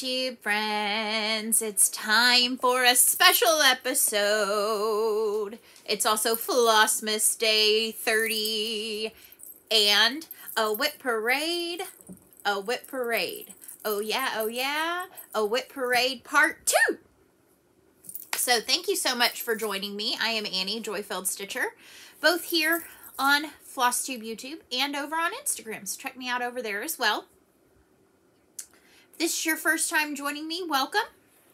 Tube friends. It's time for a special episode. It's also Flossmas Day 30 and a WIP parade. A WIP parade. Oh, yeah, oh, yeah. A WIP parade part two. So, thank you so much for joining me. I am Annie Joy Filled Stitcher, both here on FlossTube YouTube and over on Instagram. So, check me out over there as well this is your first time joining me, welcome.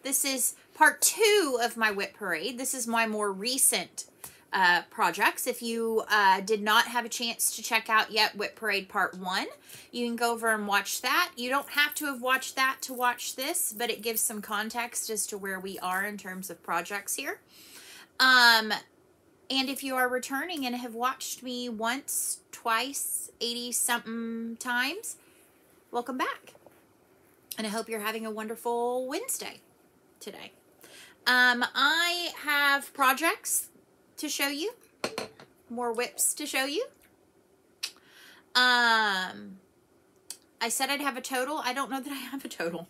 This is part two of my WIP parade. This is my more recent uh, projects. If you uh, did not have a chance to check out yet WIP Parade Part 1, you can go over and watch that. You don't have to have watched that to watch this, but it gives some context as to where we are in terms of projects here. Um, and if you are returning and have watched me once, twice, 80 something times, welcome back. And I hope you're having a wonderful Wednesday today. Um, I have projects to show you, more WIPs to show you. Um, I said I'd have a total. I don't know that I have a total.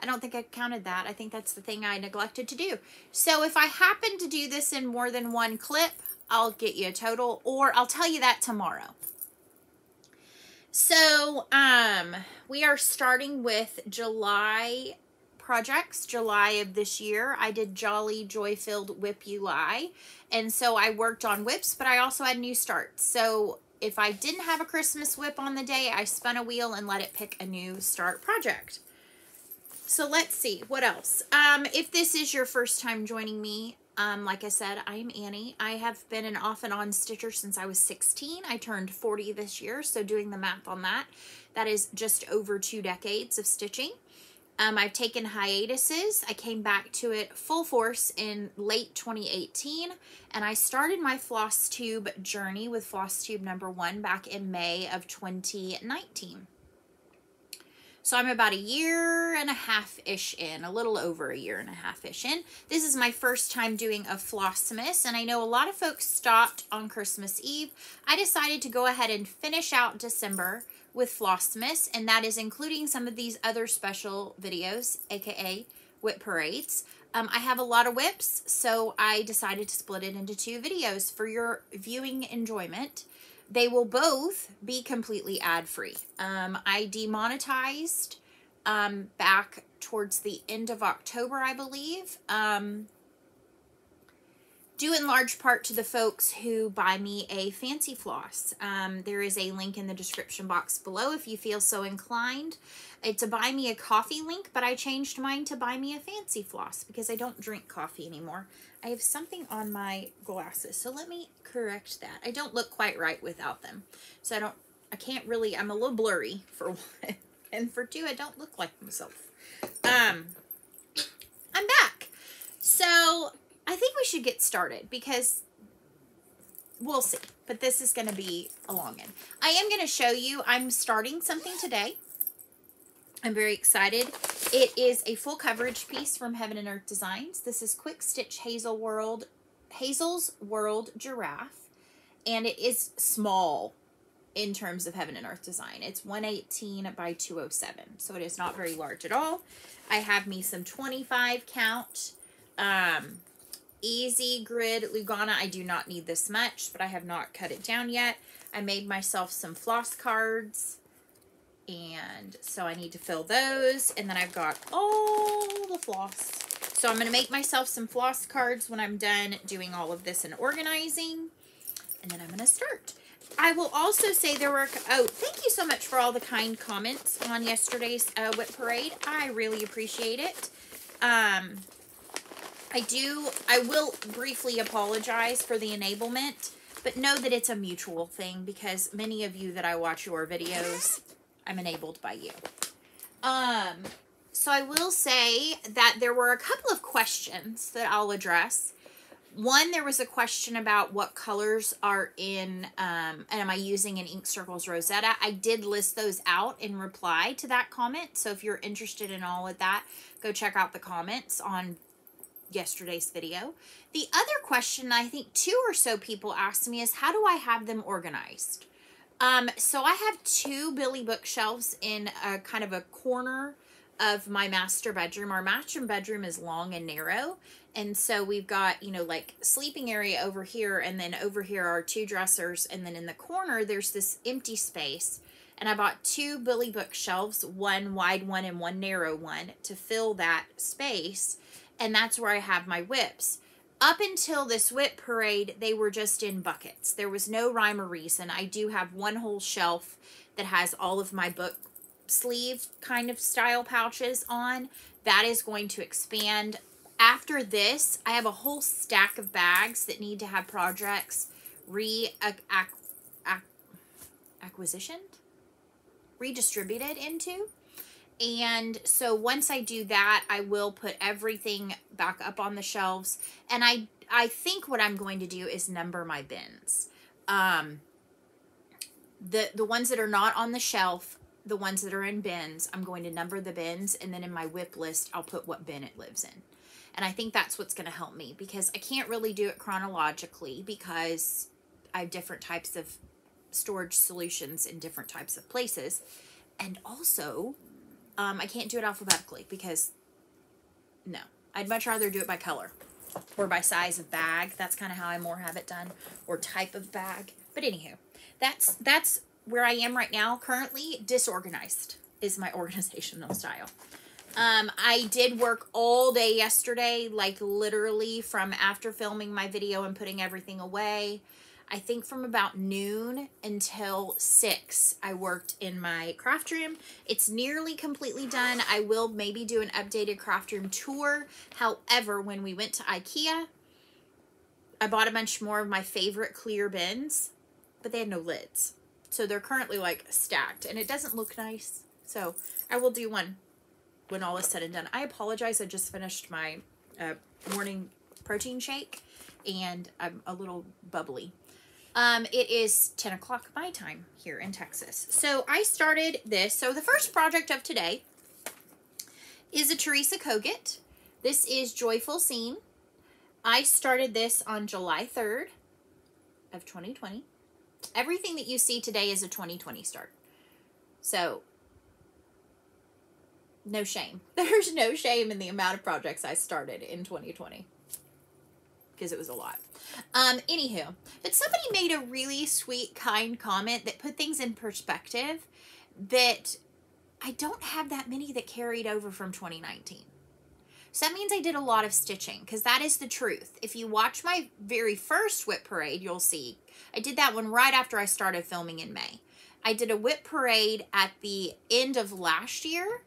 I don't think I counted that. I think that's the thing I neglected to do. So if I happen to do this in more than one clip, I'll get you a total or I'll tell you that tomorrow. So, um, we are starting with July projects, July of this year. I did Jolly Joy Filled Whip UI. And so I worked on WIPs, but I also had new starts. So if I didn't have a Christmas WIP on the day, I spun a wheel and let it pick a new start project. So let's see, what else? Um, if this is your first time joining me, um, like I said, I'm Annie. I have been an off and on stitcher since I was 16. I turned 40 this year, so doing the math on that, that is just over two decades of stitching. Um, I've taken hiatuses. I came back to it full force in late 2018, and I started my floss tube journey with floss tube number one back in May of 2019. So I'm about a year and a half-ish in, a little over a year and a half-ish in. This is my first time doing a Flossmas, and I know a lot of folks stopped on Christmas Eve. I decided to go ahead and finish out December with Flossmas, and that is including some of these other special videos, aka WIP parades. Um, I have a lot of WIPs, so I decided to split it into two videos for your viewing enjoyment. They will both be completely ad-free. Um, I demonetized um, back towards the end of October, I believe. Um, due in large part to the folks who buy me a fancy floss. Um, there is a link in the description box below if you feel so inclined. It's a buy me a coffee link, but I changed mine to buy me a fancy floss because I don't drink coffee anymore. I have something on my glasses, so let me correct that. I don't look quite right without them. So I don't, I can't really, I'm a little blurry for one. And for two, I don't look like myself. Um, I'm back. So I think we should get started because we'll see. But this is going to be a long one. I am going to show you, I'm starting something today. I'm very excited. It is a full coverage piece from Heaven and Earth Designs. This is Quick Stitch Hazel World, Hazel's World Giraffe. And it is small in terms of Heaven and Earth design. It's 118 by 207. So it is not very large at all. I have me some 25 count um, easy grid Lugana. I do not need this much, but I have not cut it down yet. I made myself some floss cards. And so I need to fill those. And then I've got all the floss. So I'm going to make myself some floss cards when I'm done doing all of this and organizing. And then I'm going to start. I will also say there were, oh, thank you so much for all the kind comments on yesterday's uh, WIP parade. I really appreciate it. Um, I do, I will briefly apologize for the enablement, but know that it's a mutual thing because many of you that I watch your videos I'm enabled by you. Um, so I will say that there were a couple of questions that I'll address. One, there was a question about what colors are in, um, and am I using an Ink Circles Rosetta? I did list those out in reply to that comment. So if you're interested in all of that, go check out the comments on yesterday's video. The other question I think two or so people asked me is how do I have them organized? Um, so I have two Billy bookshelves in a kind of a corner of my master bedroom. Our master bedroom is long and narrow. And so we've got, you know, like sleeping area over here. And then over here are two dressers. And then in the corner, there's this empty space. And I bought two Billy bookshelves, one wide one and one narrow one to fill that space. And that's where I have my WIPs. Up until this WIP parade, they were just in buckets. There was no rhyme or reason. I do have one whole shelf that has all of my book sleeve kind of style pouches on. That is going to expand. After this, I have a whole stack of bags that need to have projects re acquisitioned, redistributed into. And so once I do that, I will put everything back up on the shelves. And I I think what I'm going to do is number my bins. Um, the the ones that are not on the shelf, the ones that are in bins, I'm going to number the bins and then in my WIP list, I'll put what bin it lives in. And I think that's what's going to help me because I can't really do it chronologically because I have different types of storage solutions in different types of places. And also, um, I can't do it alphabetically because no, I'd much rather do it by color or by size of bag. That's kind of how I more have it done or type of bag. But anywho, that's that's where I am right now. Currently, disorganized is my organizational style. Um, I did work all day yesterday, like literally from after filming my video and putting everything away. I think from about noon until 6, I worked in my craft room. It's nearly completely done. I will maybe do an updated craft room tour. However, when we went to Ikea, I bought a bunch more of my favorite clear bins, but they had no lids. So they're currently like stacked and it doesn't look nice. So I will do one when all is said and done. I apologize. I just finished my uh, morning protein shake and I'm a little bubbly. Um, it is 10 o'clock my time here in Texas. So I started this. So the first project of today is a Teresa Kogut. This is Joyful Scene. I started this on July 3rd of 2020. Everything that you see today is a 2020 start. So no shame. There's no shame in the amount of projects I started in 2020 because it was a lot. Um, anywho, but somebody made a really sweet, kind comment that put things in perspective that I don't have that many that carried over from 2019. So that means I did a lot of stitching because that is the truth. If you watch my very first WIP parade, you'll see I did that one right after I started filming in May. I did a WIP parade at the end of last year.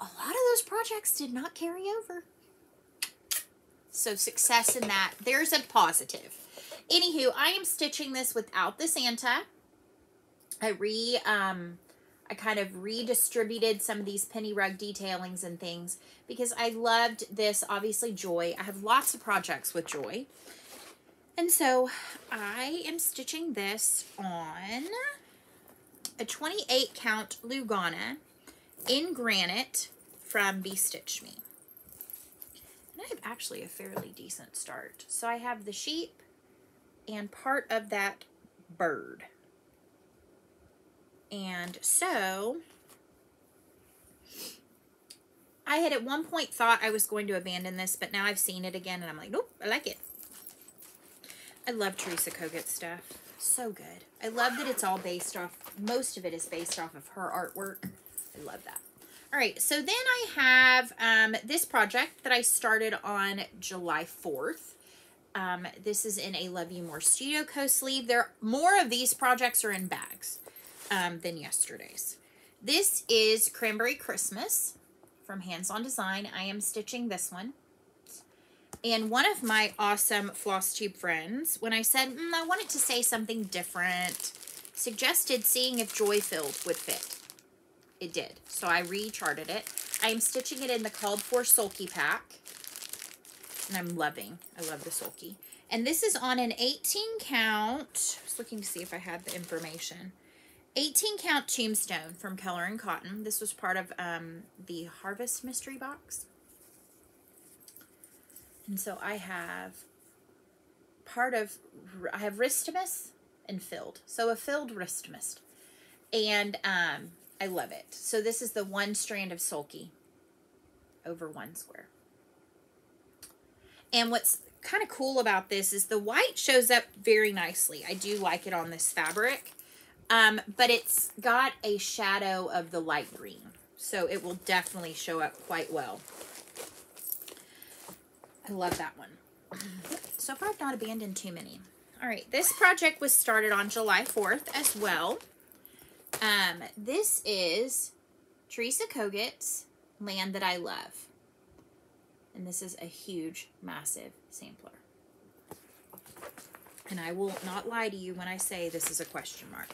A lot of those projects did not carry over. So success in that. There's a positive. Anywho, I am stitching this without the Santa. I re, um, I kind of redistributed some of these penny rug detailings and things because I loved this, obviously, Joy. I have lots of projects with Joy. And so I am stitching this on a 28 count Lugana in granite from Be Stitch Me. I have actually a fairly decent start. So I have the sheep and part of that bird. And so I had at one point thought I was going to abandon this, but now I've seen it again and I'm like, nope, I like it. I love Teresa Kogut stuff. So good. I love that it's all based off, most of it is based off of her artwork. I love that. All right, so then I have um, this project that I started on July 4th. Um, this is in a Love You More Studio Co sleeve. There, more of these projects are in bags um, than yesterday's. This is Cranberry Christmas from Hands On Design. I am stitching this one. And one of my awesome floss tube friends, when I said, mm, I wanted to say something different, suggested seeing if Joy Filled would fit it did. So I recharted it. I am stitching it in the called for sulky pack. And I'm loving, I love the sulky. And this is on an 18 count. I was looking to see if I had the information. 18 count tombstone from Color and Cotton. This was part of um, the Harvest Mystery Box. And so I have part of, I have Wristmas and filled. So a filled Wristmas. And um, I love it. So this is the one strand of sulky. over one square. And what's kind of cool about this is the white shows up very nicely. I do like it on this fabric. Um, but it's got a shadow of the light green. So it will definitely show up quite well. I love that one. So far I've not abandoned too many. All right, this project was started on July 4th as well. Um, this is Teresa Kogut's Land That I Love. And this is a huge, massive sampler. And I will not lie to you when I say this is a question mark.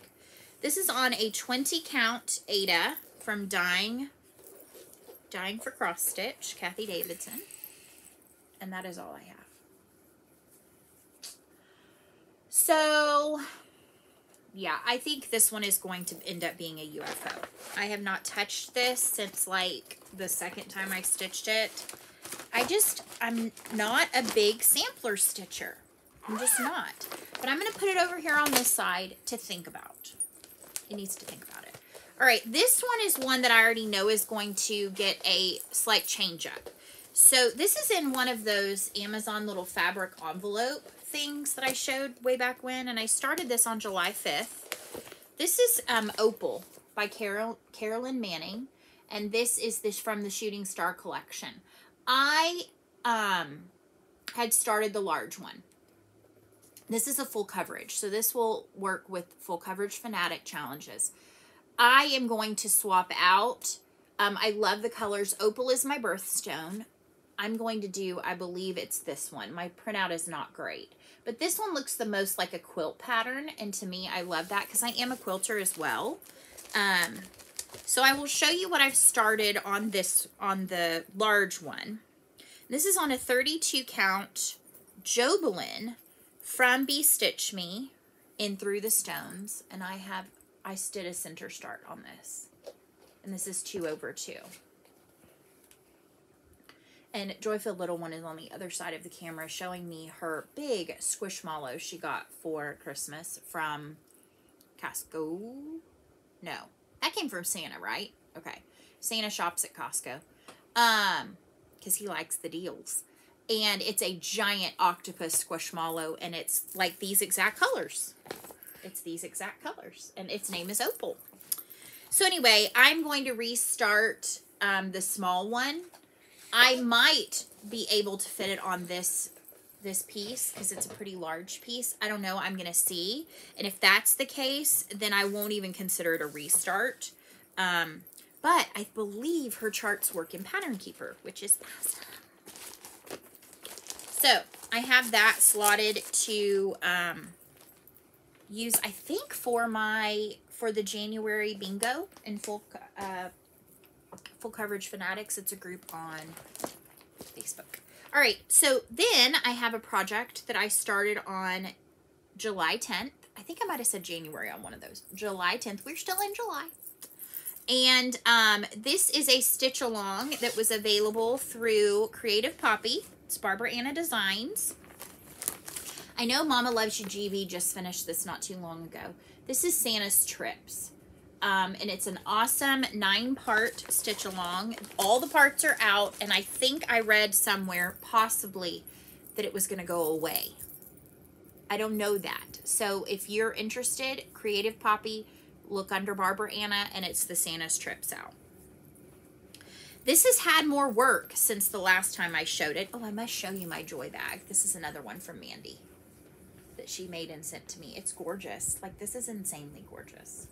This is on a 20 count Aida from Dying, Dying for Cross Stitch, Kathy Davidson. And that is all I have. So, yeah, I think this one is going to end up being a UFO. I have not touched this since like the second time I stitched it. I just, I'm not a big sampler stitcher. I'm just not. But I'm going to put it over here on this side to think about. It needs to think about it. All right, this one is one that I already know is going to get a slight change up. So this is in one of those Amazon little fabric envelope things that I showed way back when, and I started this on July 5th. This is um, Opal by Carol Carolyn Manning, and this is this from the Shooting Star collection. I um, had started the large one. This is a full coverage, so this will work with full coverage fanatic challenges. I am going to swap out. Um, I love the colors. Opal is my birthstone. I'm going to do, I believe it's this one. My printout is not great. But this one looks the most like a quilt pattern. And to me, I love that because I am a quilter as well. Um, so I will show you what I've started on this, on the large one. This is on a 32 count Jobelan from Be Stitch Me in Through the Stones. And I have, I did a center start on this. And this is two over two. And Joyful Little One is on the other side of the camera showing me her big squishmallow she got for Christmas from Costco. No, that came from Santa, right? Okay. Santa shops at Costco. Um, because he likes the deals. And it's a giant octopus squishmallow, and it's like these exact colors. It's these exact colors, and its name is Opal. So anyway, I'm going to restart um, the small one I might be able to fit it on this this piece because it's a pretty large piece. I don't know. I'm going to see. And if that's the case, then I won't even consider it a restart. Um, but I believe her charts work in Pattern Keeper, which is awesome. So I have that slotted to um, use, I think, for my, for the January bingo in full, uh, Full Coverage Fanatics. It's a group on Facebook. All right, so then I have a project that I started on July 10th. I think I might have said January on one of those. July 10th. We're still in July. And um, this is a stitch along that was available through Creative Poppy. It's Barbara Anna Designs. I know Mama Loves You GV just finished this not too long ago. This is Santa's Trips. Um, and it's an awesome nine part stitch along. All the parts are out and I think I read somewhere possibly that it was going to go away. I don't know that. So if you're interested, Creative Poppy, look under Barbara Anna and it's the Santa's Trips out. This has had more work since the last time I showed it. Oh, I must show you my joy bag. This is another one from Mandy that she made and sent to me. It's gorgeous. Like, this is insanely gorgeous.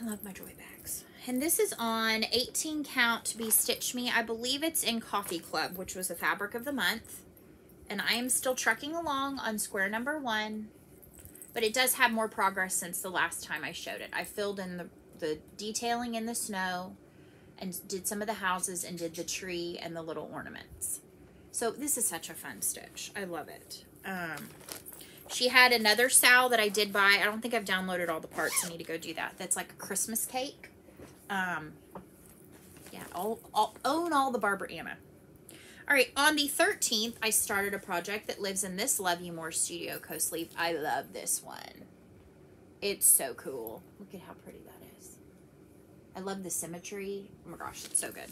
I love my joy bags. And this is on 18 count Be Stitch Me. I believe it's in Coffee Club, which was the fabric of the month. And I am still trucking along on square number one. But it does have more progress since the last time I showed it. I filled in the, the detailing in the snow and did some of the houses and did the tree and the little ornaments. So this is such a fun stitch. I love it. Um, she had another SAL that I did buy. I don't think I've downloaded all the parts. I need to go do that. That's like a Christmas cake. Um, yeah, I'll, I'll own all the Barbara Anna. All right, on the 13th, I started a project that lives in this Love You More Studio co-sleeve. I love this one. It's so cool. Look at how pretty that is. I love the symmetry. Oh my gosh, it's so good.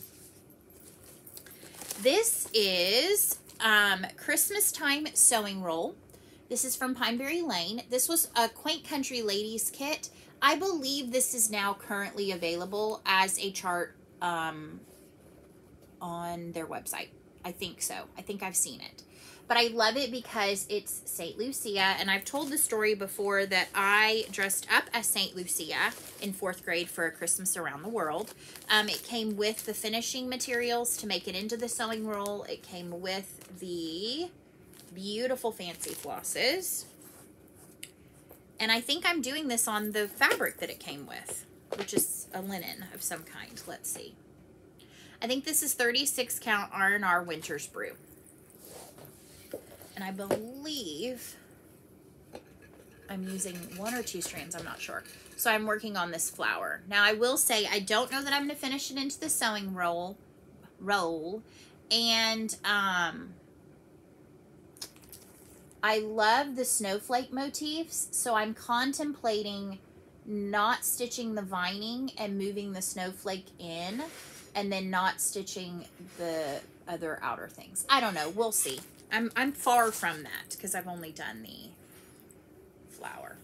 This is um, Christmas time sewing roll. This is from Pineberry Lane. This was a Quaint Country Ladies kit. I believe this is now currently available as a chart um, on their website. I think so. I think I've seen it. But I love it because it's St. Lucia. And I've told the story before that I dressed up as St. Lucia in fourth grade for a Christmas around the world. Um, it came with the finishing materials to make it into the sewing roll. It came with the beautiful fancy flosses. And I think I'm doing this on the fabric that it came with, which is a linen of some kind. Let's see. I think this is 36 count R&R Winter's Brew. And I believe I'm using one or two strands, I'm not sure. So I'm working on this flower. Now I will say, I don't know that I'm gonna finish it into the sewing roll, roll. And um, I love the snowflake motifs. So I'm contemplating not stitching the vining and moving the snowflake in and then not stitching the other outer things. I don't know. We'll see. I'm, I'm far from that because I've only done the flower.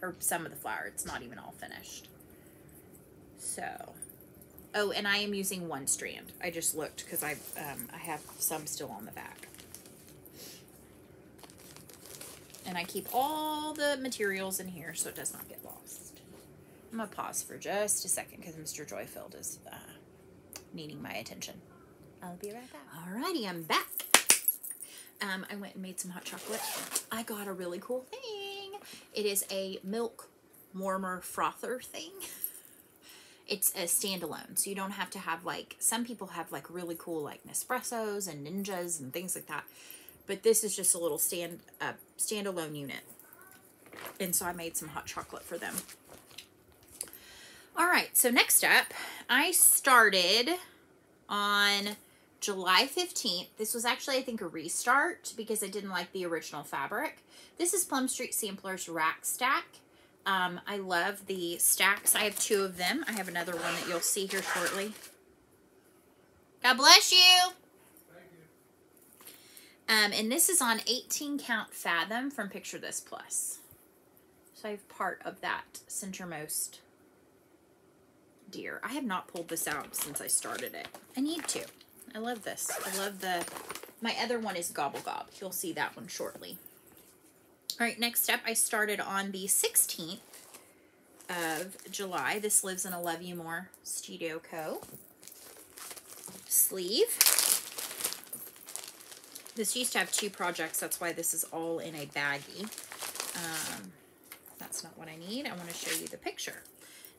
Or some of the flower. It's not even all finished. So, oh, and I am using one strand. I just looked because I, um, I have some still on the back. And I keep all the materials in here so it does not get lost. I'm going to pause for just a second because Mr. Joy Filled is uh, needing my attention. I'll be right back. Alrighty, I'm back. Um, I went and made some hot chocolate. I got a really cool thing. It is a milk warmer frother thing. It's a standalone, so you don't have to have like, some people have like really cool like Nespressos and Ninjas and things like that. But this is just a little stand uh, standalone unit. And so I made some hot chocolate for them. All right, so next up, I started on July 15th. This was actually, I think, a restart because I didn't like the original fabric. This is Plum Street Samplers Rack Stack. Um, I love the stacks. I have two of them. I have another one that you'll see here shortly. God bless you. Um, and this is on 18 count fathom from Picture This Plus. So I have part of that centermost deer. I have not pulled this out since I started it. I need to. I love this. I love the, my other one is Gobble Gob. You'll see that one shortly. All right, next up, I started on the 16th of July. This lives in a Love You More Studio Co. Sleeve. This used to have two projects. That's why this is all in a baggie. Um, that's not what I need. I want to show you the picture.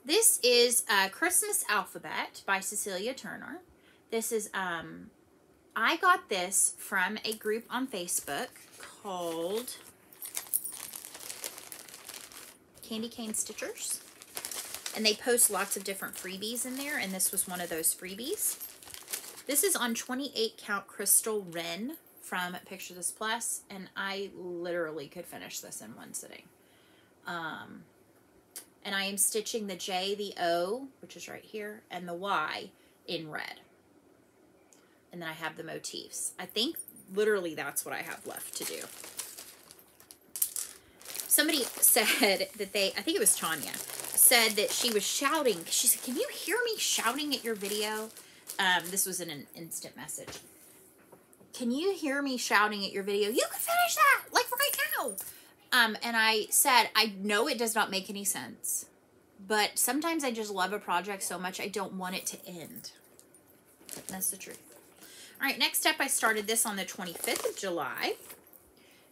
This is a Christmas Alphabet by Cecilia Turner. This is, um, I got this from a group on Facebook called Candy Cane Stitchers. And they post lots of different freebies in there, and this was one of those freebies. This is on 28 count Crystal Wren from Picture This Plus, and I literally could finish this in one sitting. Um, and I am stitching the J, the O, which is right here, and the Y in red. And then I have the motifs. I think literally that's what I have left to do. Somebody said that they, I think it was Tanya, said that she was shouting. She said, can you hear me shouting at your video? Um, this was in an instant message. Can you hear me shouting at your video? You can finish that, like right now. Um, and I said, I know it does not make any sense, but sometimes I just love a project so much I don't want it to end. That's the truth. All right, next up, I started this on the 25th of July.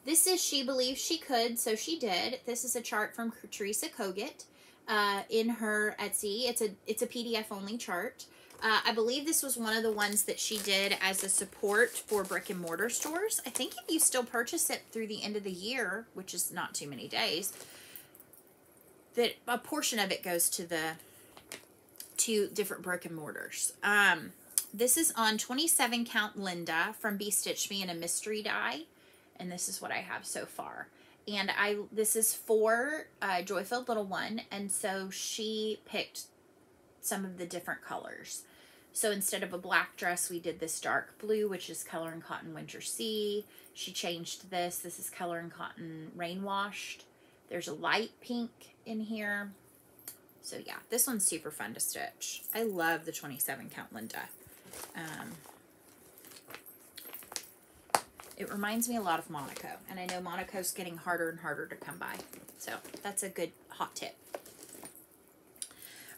This is She Believes She Could, so she did. This is a chart from Teresa Kogut uh, in her Etsy. It's a, it's a PDF only chart. Uh, I believe this was one of the ones that she did as a support for brick and mortar stores. I think if you still purchase it through the end of the year, which is not too many days, that a portion of it goes to the to different brick and mortars. Um, this is on 27 count Linda from Be Stitch Me in a mystery die, and this is what I have so far. and I this is for uh, Joy-Filled Little One, and so she picked some of the different colors. So instead of a black dress, we did this dark blue, which is Color and Cotton Winter Sea. She changed this. This is Color and Cotton Rain Washed. There's a light pink in here. So yeah, this one's super fun to stitch. I love the 27 count Linda. Um, it reminds me a lot of Monaco, and I know Monaco's getting harder and harder to come by. So that's a good hot tip.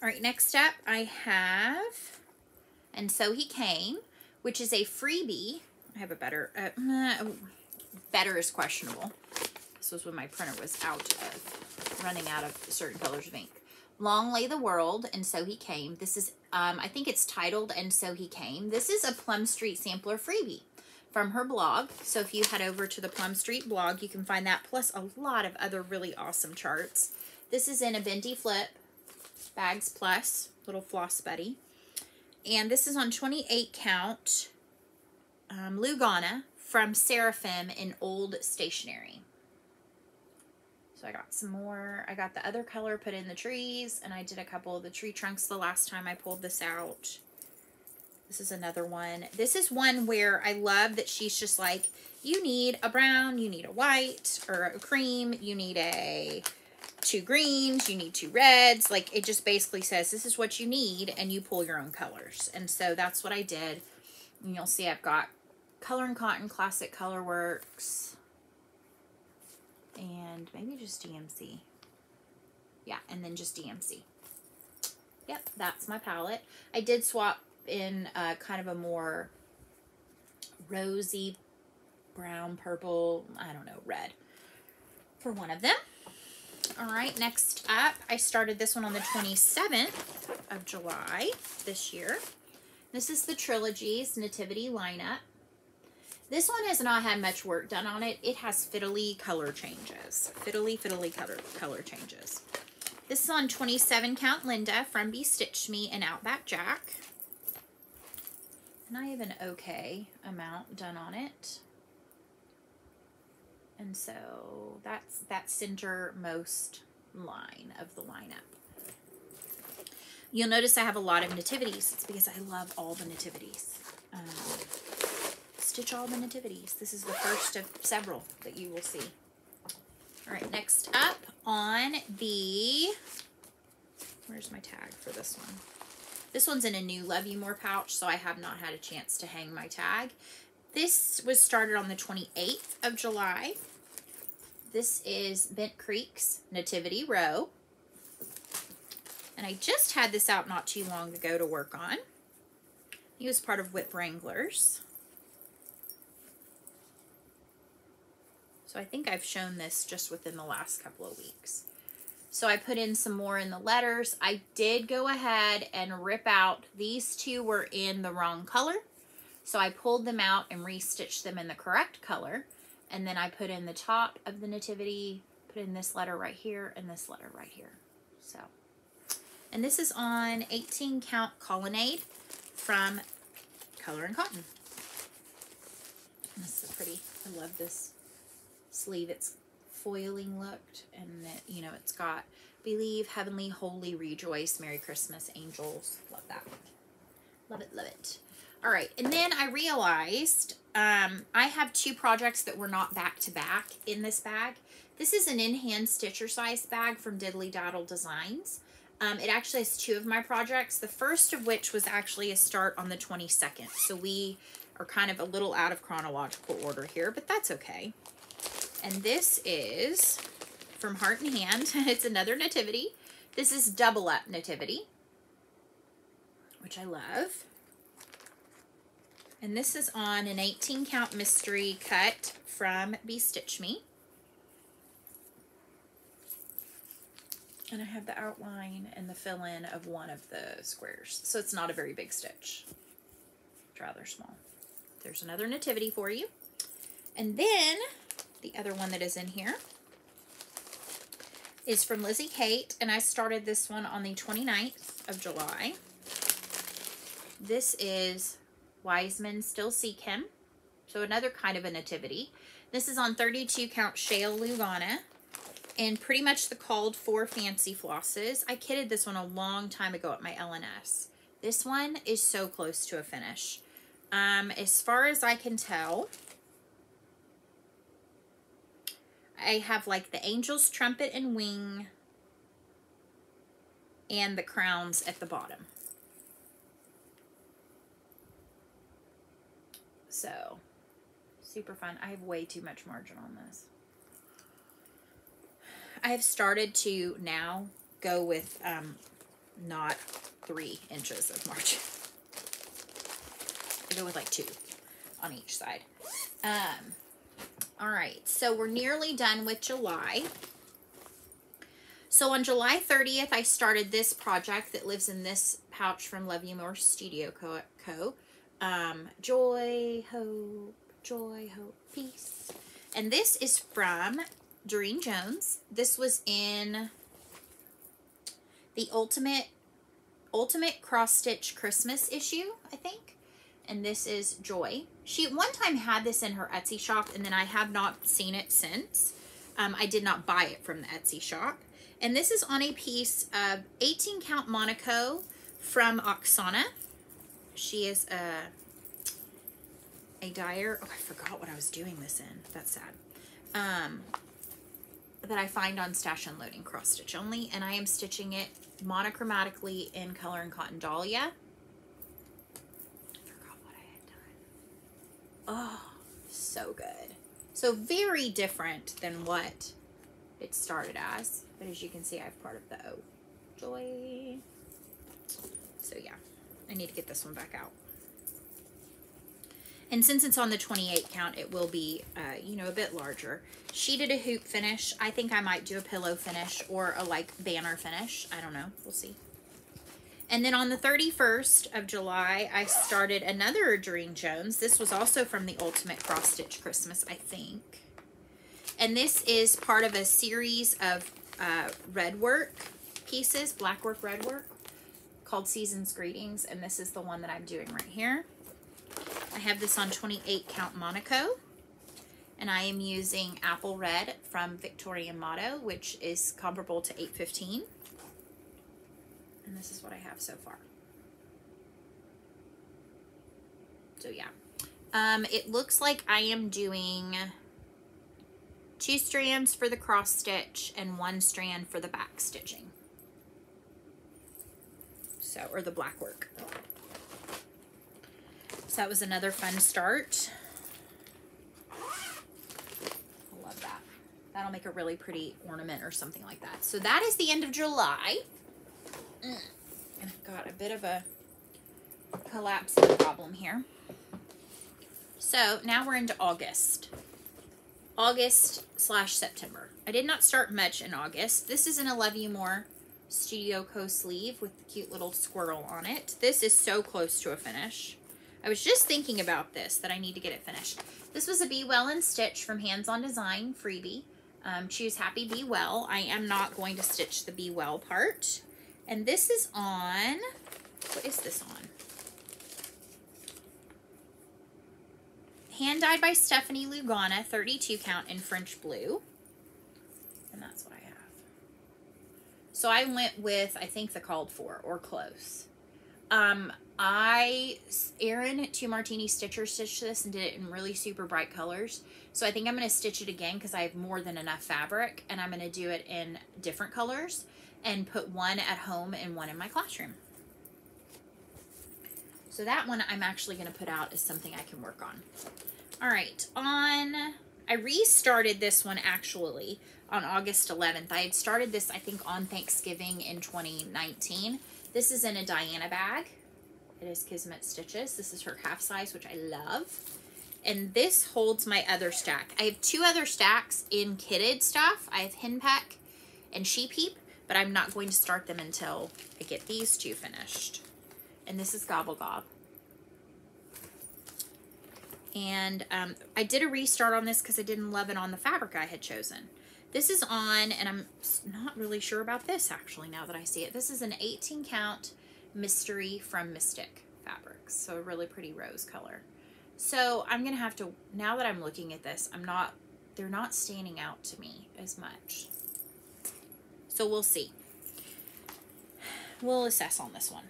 All right, next up I have, and so he came, which is a freebie. I have a better, uh, better is questionable. This was when my printer was out of, running out of certain colors of ink. Long lay the world, and so he came. This is, um, I think it's titled, and so he came. This is a Plum Street sampler freebie from her blog. So if you head over to the Plum Street blog, you can find that plus a lot of other really awesome charts. This is in a Bendy Flip, Bags Plus, little floss buddy. And this is on 28 count um, Lugana from Seraphim in Old Stationery. So I got some more. I got the other color put in the trees, and I did a couple of the tree trunks the last time I pulled this out. This is another one. This is one where I love that she's just like, you need a brown, you need a white, or a cream, you need a two greens, you need two reds. Like it just basically says this is what you need and you pull your own colors. And so that's what I did. And you'll see I've got Color and Cotton Classic Color Works and maybe just DMC. Yeah, and then just DMC. Yep, that's my palette. I did swap in uh, kind of a more rosy brown, purple, I don't know, red for one of them. All right, next up, I started this one on the 27th of July this year. This is the Trilogies Nativity lineup. This one has not had much work done on it. It has fiddly color changes. Fiddly, fiddly color, color changes. This is on 27 count Linda from Bestitch Me and Outback Jack and I have an okay amount done on it. And so that's that centermost line of the lineup. You'll notice I have a lot of nativities. It's because I love all the nativities. Um, stitch all the nativities. This is the first of several that you will see. All right, next up on the, where's my tag for this one? This one's in a new Love You More pouch, so I have not had a chance to hang my tag. This was started on the 28th of July. This is Bent Creek's Nativity Row. And I just had this out not too long ago to work on. He was part of WIP Wranglers. So I think I've shown this just within the last couple of weeks. So I put in some more in the letters. I did go ahead and rip out, these two were in the wrong color. So I pulled them out and restitched them in the correct color. And then I put in the top of the nativity, put in this letter right here and this letter right here. So, and this is on 18 count colonnade from Color and Cotton. This is pretty, I love this sleeve. It's foiling looked and that you know it's got believe heavenly holy rejoice merry christmas angels love that love it love it all right and then i realized um i have two projects that were not back to back in this bag this is an in-hand stitcher size bag from diddly daddle designs um, it actually has two of my projects the first of which was actually a start on the 22nd so we are kind of a little out of chronological order here but that's okay and this is from Heart in Hand. it's another nativity. This is Double Up Nativity, which I love. And this is on an 18 count mystery cut from Be Stitch Me. And I have the outline and the fill-in of one of the squares. So it's not a very big stitch. It's rather small. There's another nativity for you. And then the other one that is in here is from Lizzie Kate, and I started this one on the 29th of July. This is Wise Men Still Seek Him. So another kind of a nativity. This is on 32 count Shale Lugana and pretty much the called for fancy flosses. I kitted this one a long time ago at my LNS. This one is so close to a finish. Um, as far as I can tell, I have like the angel's trumpet and wing and the crowns at the bottom. So, super fun. I have way too much margin on this. I have started to now go with um, not three inches of margin. I go with like two on each side. Um, all right, so we're nearly done with July. So on July 30th, I started this project that lives in this pouch from Love You More Studio Co. Co. Um, joy, hope, joy, hope, peace. And this is from Durene Jones. This was in the Ultimate Ultimate Cross Stitch Christmas issue, I think. And this is Joy. She one time had this in her Etsy shop, and then I have not seen it since. Um, I did not buy it from the Etsy shop. And this is on a piece of 18 count Monaco from Oksana. She is a, a dyer. Oh, I forgot what I was doing this in. That's sad. Um, that I find on Stash Unloading cross stitch only. And I am stitching it monochromatically in Color and Cotton Dahlia. Forgot what I had done. Oh, so good. So very different than what it started as. But as you can see, I have part of the O. Joy. So yeah, I need to get this one back out. And since it's on the 28 count, it will be, uh, you know, a bit larger. She did a hoop finish. I think I might do a pillow finish or a, like, banner finish. I don't know. We'll see. And then on the 31st of July, I started another Durene Jones. This was also from the Ultimate Cross Stitch Christmas, I think. And this is part of a series of uh, red work pieces, black work red work, called Season's Greetings. And this is the one that I'm doing right here. I have this on 28 count Monaco. And I am using Apple Red from Victorian Motto, which is comparable to 815. And this is what I have so far. So yeah. Um, it looks like I am doing two strands for the cross stitch and one strand for the back stitching. So, or the black work. So that was another fun start. I love that. That'll make a really pretty ornament or something like that. So that is the end of July. Mm. And I've got a bit of a collapsing problem here. So now we're into August. August slash September. I did not start much in August. This is an I Love You More Studio Co sleeve with the cute little squirrel on it. This is so close to a finish. I was just thinking about this, that I need to get it finished. This was a Be Well and Stitch from Hands On Design freebie. Um, choose Happy Be Well. I am not going to stitch the Be Well part. And this is on, what is this on? Hand dyed by Stephanie Lugana, 32 count in French blue. And that's what. So I went with, I think the called for or close. Um, I, Erin Two Martini Stitcher stitched this and did it in really super bright colors. So I think I'm going to stitch it again because I have more than enough fabric and I'm going to do it in different colors and put one at home and one in my classroom. So that one I'm actually going to put out as something I can work on. All right, on, I restarted this one actually on August 11th. I had started this, I think, on Thanksgiving in 2019. This is in a Diana bag. It is Kismet Stitches. This is her half size, which I love. And this holds my other stack. I have two other stacks in kitted stuff. I have Henpeck and Sheep Heap but I'm not going to start them until I get these two finished. And this is Gobble Gob. And um, I did a restart on this because I didn't love it on the fabric I had chosen. This is on, and I'm not really sure about this actually now that I see it. This is an 18 count mystery from Mystic Fabrics. So a really pretty rose color. So I'm going to have to, now that I'm looking at this, I'm not they're not standing out to me as much. So we'll see. We'll assess on this one.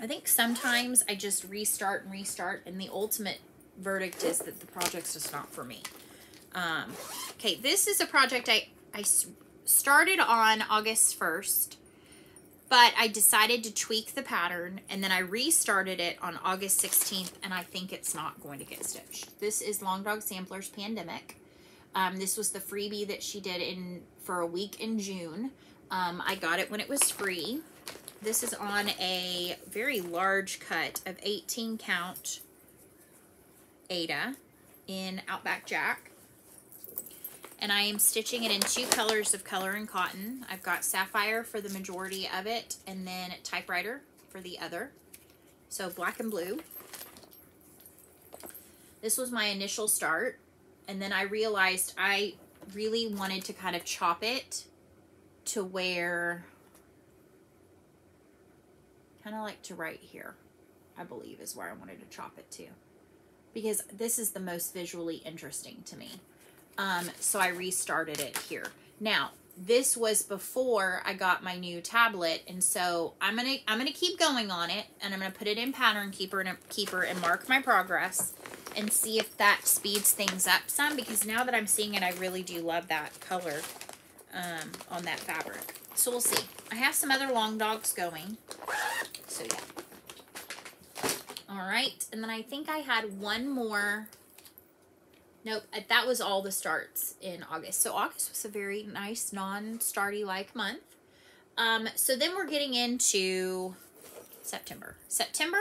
I think sometimes I just restart and restart, and the ultimate verdict is that the project's just not for me. Um, okay, this is a project I, I started on August 1st, but I decided to tweak the pattern, and then I restarted it on August 16th, and I think it's not going to get stitched. This is Long Dog Sampler's Pandemic. Um, this was the freebie that she did in for a week in June. Um, I got it when it was free. This is on a very large cut of 18 count Aida in Outback Jack. And I am stitching it in two colors of color and cotton. I've got Sapphire for the majority of it and then Typewriter for the other. So black and blue. This was my initial start. And then I realized I really wanted to kind of chop it to where kind of like to right here, I believe is where I wanted to chop it to. Because this is the most visually interesting to me. Um, so I restarted it here. Now, this was before I got my new tablet, and so I'm gonna I'm gonna keep going on it, and I'm gonna put it in Pattern Keeper and Keeper and mark my progress, and see if that speeds things up some. Because now that I'm seeing it, I really do love that color um, on that fabric. So we'll see. I have some other long dogs going. So yeah. All right. And then I think I had one more. Nope, uh, that was all the starts in August. So August was a very nice non-starty-like month. Um, so then we're getting into September. September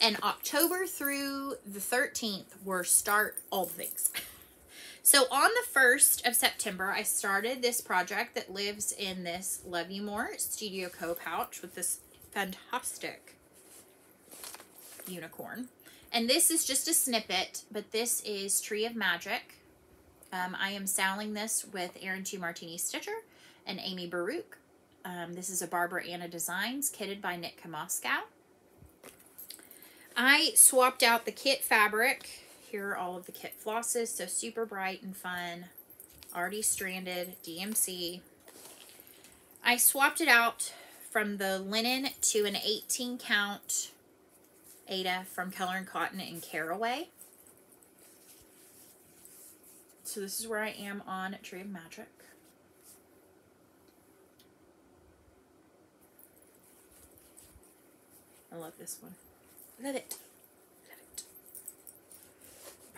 and October through the 13th were start all the things. So on the 1st of September, I started this project that lives in this Love You More Studio Co pouch with this fantastic unicorn. And this is just a snippet, but this is Tree of Magic. Um, I am selling this with Erin G. Martini Stitcher and Amy Baruch. Um, this is a Barbara Anna Designs, kitted by Nitka Moscow. I swapped out the kit fabric here are all of the kit flosses. So super bright and fun. Already stranded, DMC. I swapped it out from the linen to an 18 count Aida from Color and Cotton in Caraway. So this is where I am on Tree of Magic. I love this one. Love it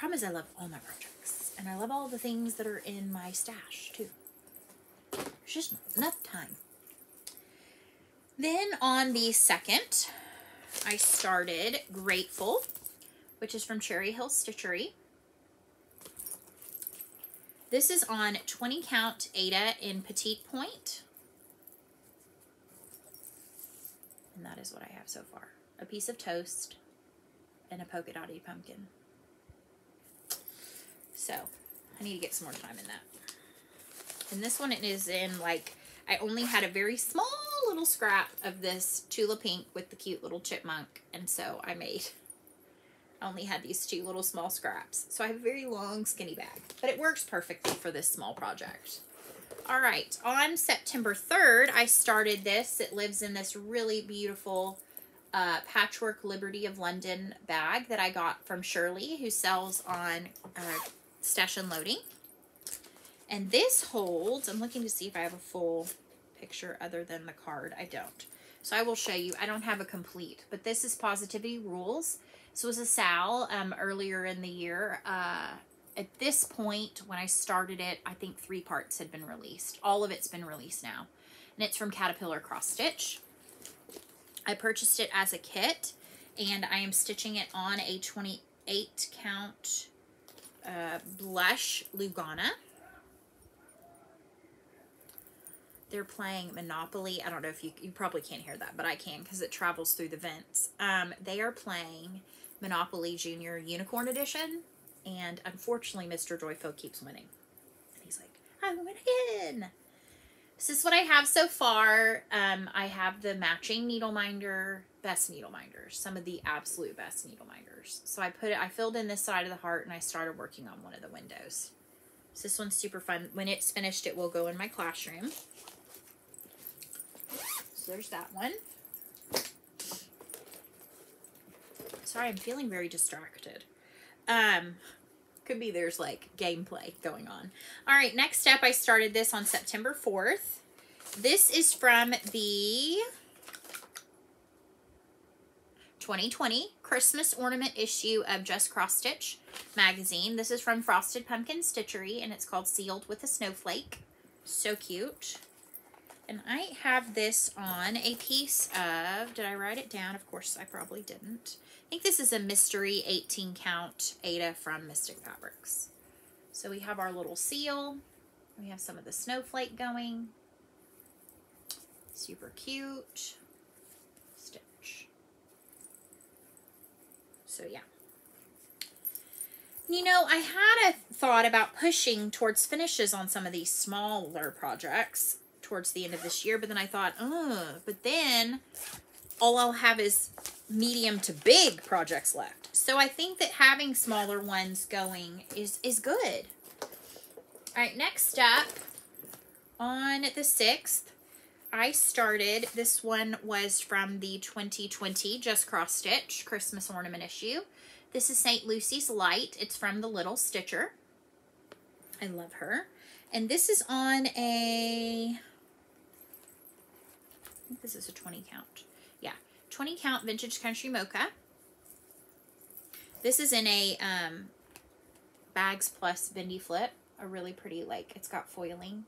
problem is I love all my projects. And I love all the things that are in my stash, too. There's just not enough time. Then on the 2nd, I started Grateful, which is from Cherry Hill Stitchery. This is on 20 count Aida in Petite Point. And that is what I have so far. A piece of toast and a polka dotty pumpkin. So I need to get some more time in that. And this one it is in like, I only had a very small little scrap of this Tula Pink with the cute little chipmunk. And so I made, I only had these two little small scraps. So I have a very long skinny bag, but it works perfectly for this small project. All right, on September 3rd, I started this. It lives in this really beautiful uh, Patchwork Liberty of London bag that I got from Shirley, who sells on uh, stash unloading. And this holds, I'm looking to see if I have a full picture other than the card. I don't. So I will show you. I don't have a complete, but this is Positivity Rules. This was a SAL um, earlier in the year. Uh, at this point, when I started it, I think three parts had been released. All of it's been released now. And it's from Caterpillar Cross Stitch. I purchased it as a kit, and I am stitching it on a 28 count uh, Blush Lugana. They're playing Monopoly. I don't know if you, you probably can't hear that, but I can because it travels through the vents. Um, they are playing Monopoly Junior Unicorn Edition, and unfortunately, Mr. Joyful keeps winning. And he's like, I win again. this is what I have so far. Um, I have the matching needle minder, best needle minders, some of the absolute best needle minders. So I put it, I filled in this side of the heart and I started working on one of the windows. So this one's super fun. When it's finished, it will go in my classroom. So there's that one. Sorry, I'm feeling very distracted. Um, could be there's like gameplay going on. All right, next step, I started this on September 4th. This is from the 2020 Christmas ornament issue of Just Cross Stitch magazine. This is from Frosted Pumpkin Stitchery and it's called Sealed with a Snowflake. So cute. And I have this on a piece of, did I write it down? Of course, I probably didn't. I think this is a mystery 18 count Aida from Mystic Fabrics. So we have our little seal. We have some of the snowflake going. Super cute. Stitch. So yeah. You know, I had a thought about pushing towards finishes on some of these smaller projects towards the end of this year, but then I thought, oh, but then all I'll have is medium to big projects left. So I think that having smaller ones going is, is good. All right, next up, on the 6th, I started, this one was from the 2020 Just Cross Stitch Christmas Ornament issue. This is St. Lucy's Light. It's from the Little Stitcher. I love her. And this is on a, Think this is a 20 count. Yeah, 20 count Vintage Country Mocha. This is in a um, Bags Plus Bendy Flip. A really pretty, like, it's got foiling.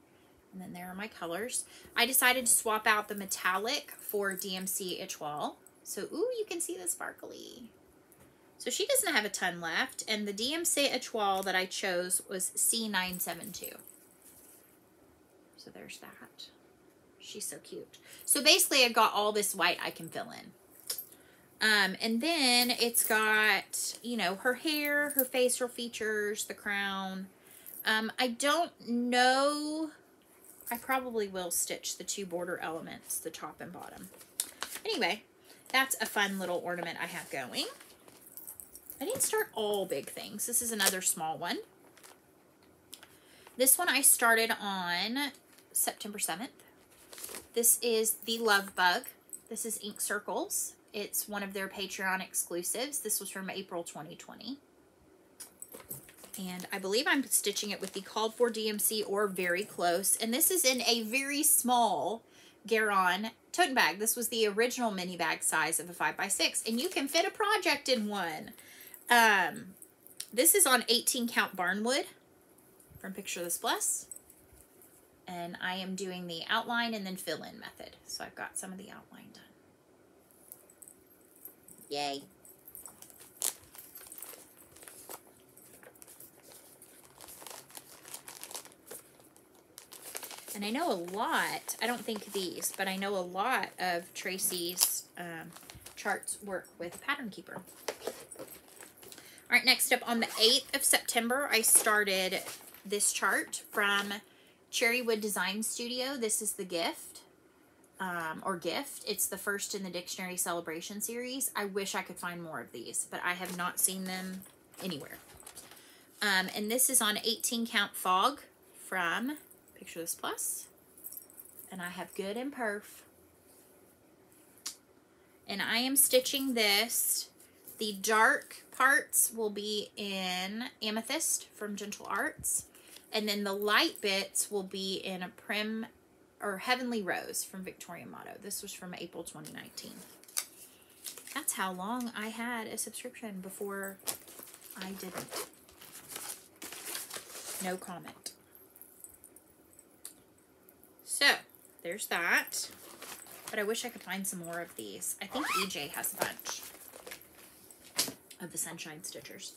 And then there are my colors. I decided to swap out the metallic for DMC Etoile. So, ooh, you can see the sparkly. So she doesn't have a ton left. And the DMC Etoile that I chose was C972. So there's that. She's so cute. So basically I've got all this white I can fill in. Um, and then it's got, you know, her hair, her facial features, the crown. Um, I don't know. I probably will stitch the two border elements, the top and bottom. Anyway, that's a fun little ornament I have going. I didn't start all big things. This is another small one. This one I started on September 7th. This is the Love Bug. This is Ink Circles. It's one of their Patreon exclusives. This was from April 2020. And I believe I'm stitching it with the called for DMC or very close. And this is in a very small Garon tote bag. This was the original mini bag size of a 5x6. And you can fit a project in one. Um, this is on 18 count Barnwood from Picture This Plus and I am doing the outline and then fill in method. So I've got some of the outline done. Yay. And I know a lot, I don't think these, but I know a lot of Tracy's um, charts work with Pattern Keeper. All right, next up on the 8th of September, I started this chart from Cherrywood Design Studio. This is the gift. Um, or gift. It's the first in the Dictionary Celebration series. I wish I could find more of these, but I have not seen them anywhere. Um, and this is on 18 count fog from Picture This Plus. And I have good and perf. And I am stitching this. The dark parts will be in Amethyst from Gentle Arts. And then the light bits will be in a Prim or Heavenly Rose from Victorian Motto. This was from April 2019. That's how long I had a subscription before I didn't. No comment. So, there's that. But I wish I could find some more of these. I think EJ has a bunch of the Sunshine Stitchers.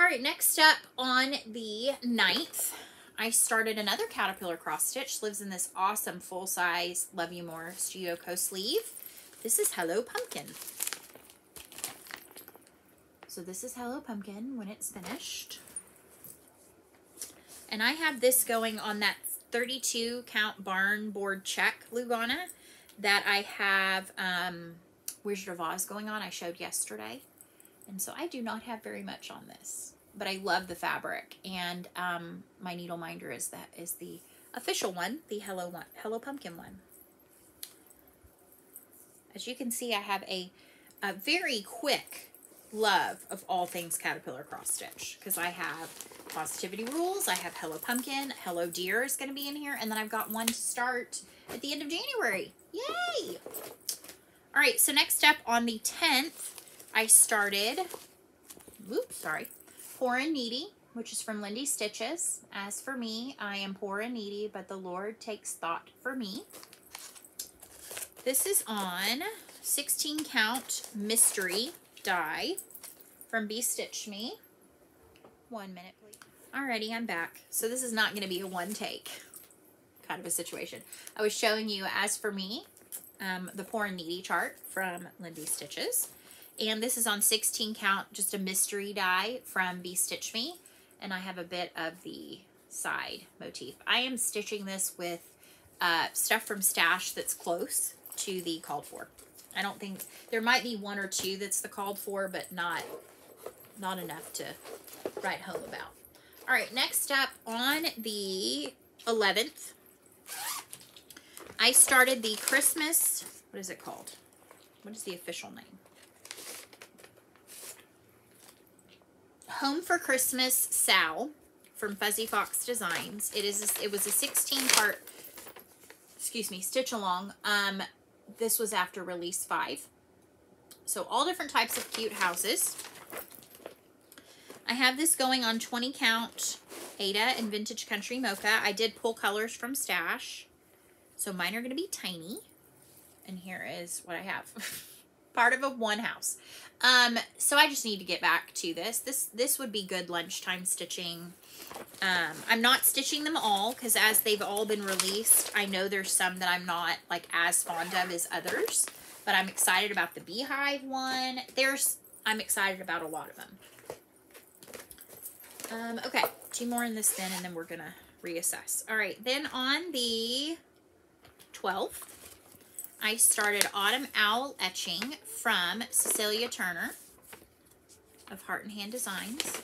All right, next up on the 9th, I started another Caterpillar cross stitch. Lives in this awesome full-size Love You More Studio Co sleeve. This is Hello Pumpkin. So this is Hello Pumpkin when it's finished. And I have this going on that 32 count barn board check Lugana that I have um, Wizard of Oz going on. I showed yesterday. And so I do not have very much on this, but I love the fabric. And um, my needle minder is that is the official one, the Hello one, Hello Pumpkin one. As you can see, I have a, a very quick love of all things Caterpillar Cross Stitch because I have Positivity Rules, I have Hello Pumpkin, Hello Dear is going to be in here, and then I've got one to start at the end of January. Yay! All right, so next up on the 10th, I started, oops, sorry, Poor and Needy, which is from Lindy Stitches. As for me, I am poor and needy, but the Lord takes thought for me. This is on 16 count mystery die from Be Stitch Me. One minute, please. Alrighty, I'm back. So this is not going to be a one take kind of a situation. I was showing you, as for me, um, the Poor and Needy chart from Lindy Stitches. And this is on 16 count, just a mystery die from Be Stitch Me. And I have a bit of the side motif. I am stitching this with uh, stuff from Stash that's close to the called for. I don't think, there might be one or two that's the called for, but not, not enough to write home about. All right, next up on the 11th, I started the Christmas, what is it called? What is the official name? Home for Christmas SAL from Fuzzy Fox Designs. It is it was a 16 part excuse me, stitch along. Um this was after release 5. So all different types of cute houses. I have this going on 20 count Aida and Vintage Country Mocha. I did pull colors from Stash. So mine are going to be tiny. And here is what I have. Part of a one house. Um, so I just need to get back to this. This this would be good lunchtime stitching. Um, I'm not stitching them all because as they've all been released, I know there's some that I'm not like as fond of as others. But I'm excited about the beehive one. There's I'm excited about a lot of them. Um, okay, two more in this bin and then we're gonna reassess. All right, then on the 12th, I started Autumn Owl Etching from Cecilia Turner of Heart in Hand Designs.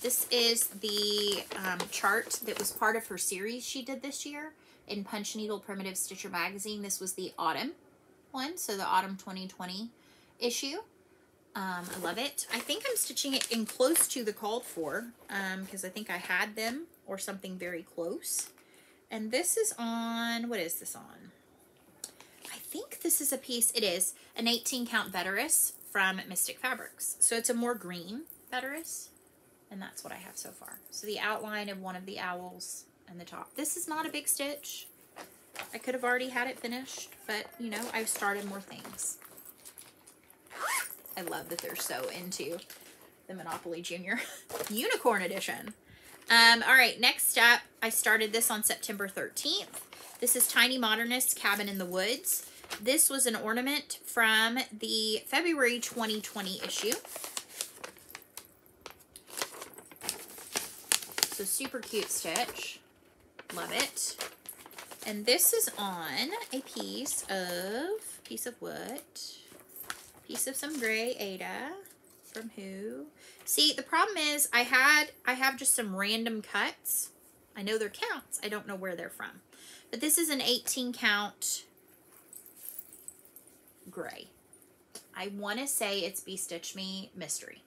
This is the um, chart that was part of her series she did this year in Punch Needle Primitive Stitcher Magazine. This was the autumn one, so the autumn 2020 issue. Um, I love it. I think I'm stitching it in close to the called for because um, I think I had them or something very close. And this is on, what is this on? I think this is a piece, it is, an 18 count Veterus from Mystic Fabrics. So it's a more green Veterus. And that's what I have so far. So the outline of one of the owls and the top. This is not a big stitch. I could have already had it finished, but you know, I've started more things. I love that they're so into the Monopoly Junior Unicorn Edition. Um, all right, next up, I started this on September 13th. This is Tiny Modernist Cabin in the Woods. This was an ornament from the February 2020 issue. So super cute stitch. Love it. And this is on a piece of, piece of what? Piece of some gray Aida from who? See, the problem is I had, I have just some random cuts. I know they're counts. I don't know where they're from. But this is an 18 count gray. I want to say it's Be Stitch Me Mystery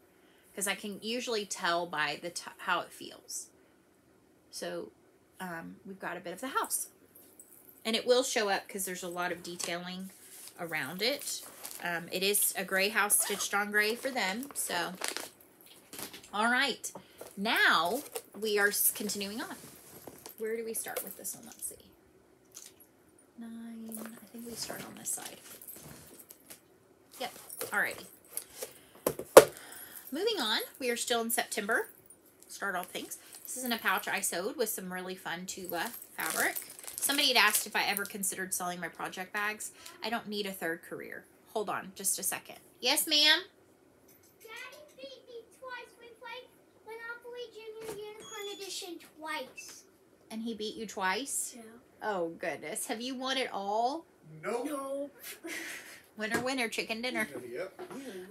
because I can usually tell by the how it feels. So um, we've got a bit of the house. And it will show up because there's a lot of detailing around it. Um, it is a gray house stitched on gray for them. So, all right. Now we are continuing on. Where do we start with this one? Let's see. Nine. I think we start on this side. Yep. Alrighty. Moving on. We are still in September. Start all things. This is in a pouch I sewed with some really fun Tula fabric. Somebody had asked if I ever considered selling my project bags. I don't need a third career. Hold on just a second. Yes, ma'am? Daddy beat me twice. We played Monopoly Junior Unicorn Edition twice. And he beat you twice? Yeah. Oh, goodness. Have you won it all? Nope. No. Winner, winner, chicken dinner. Yep.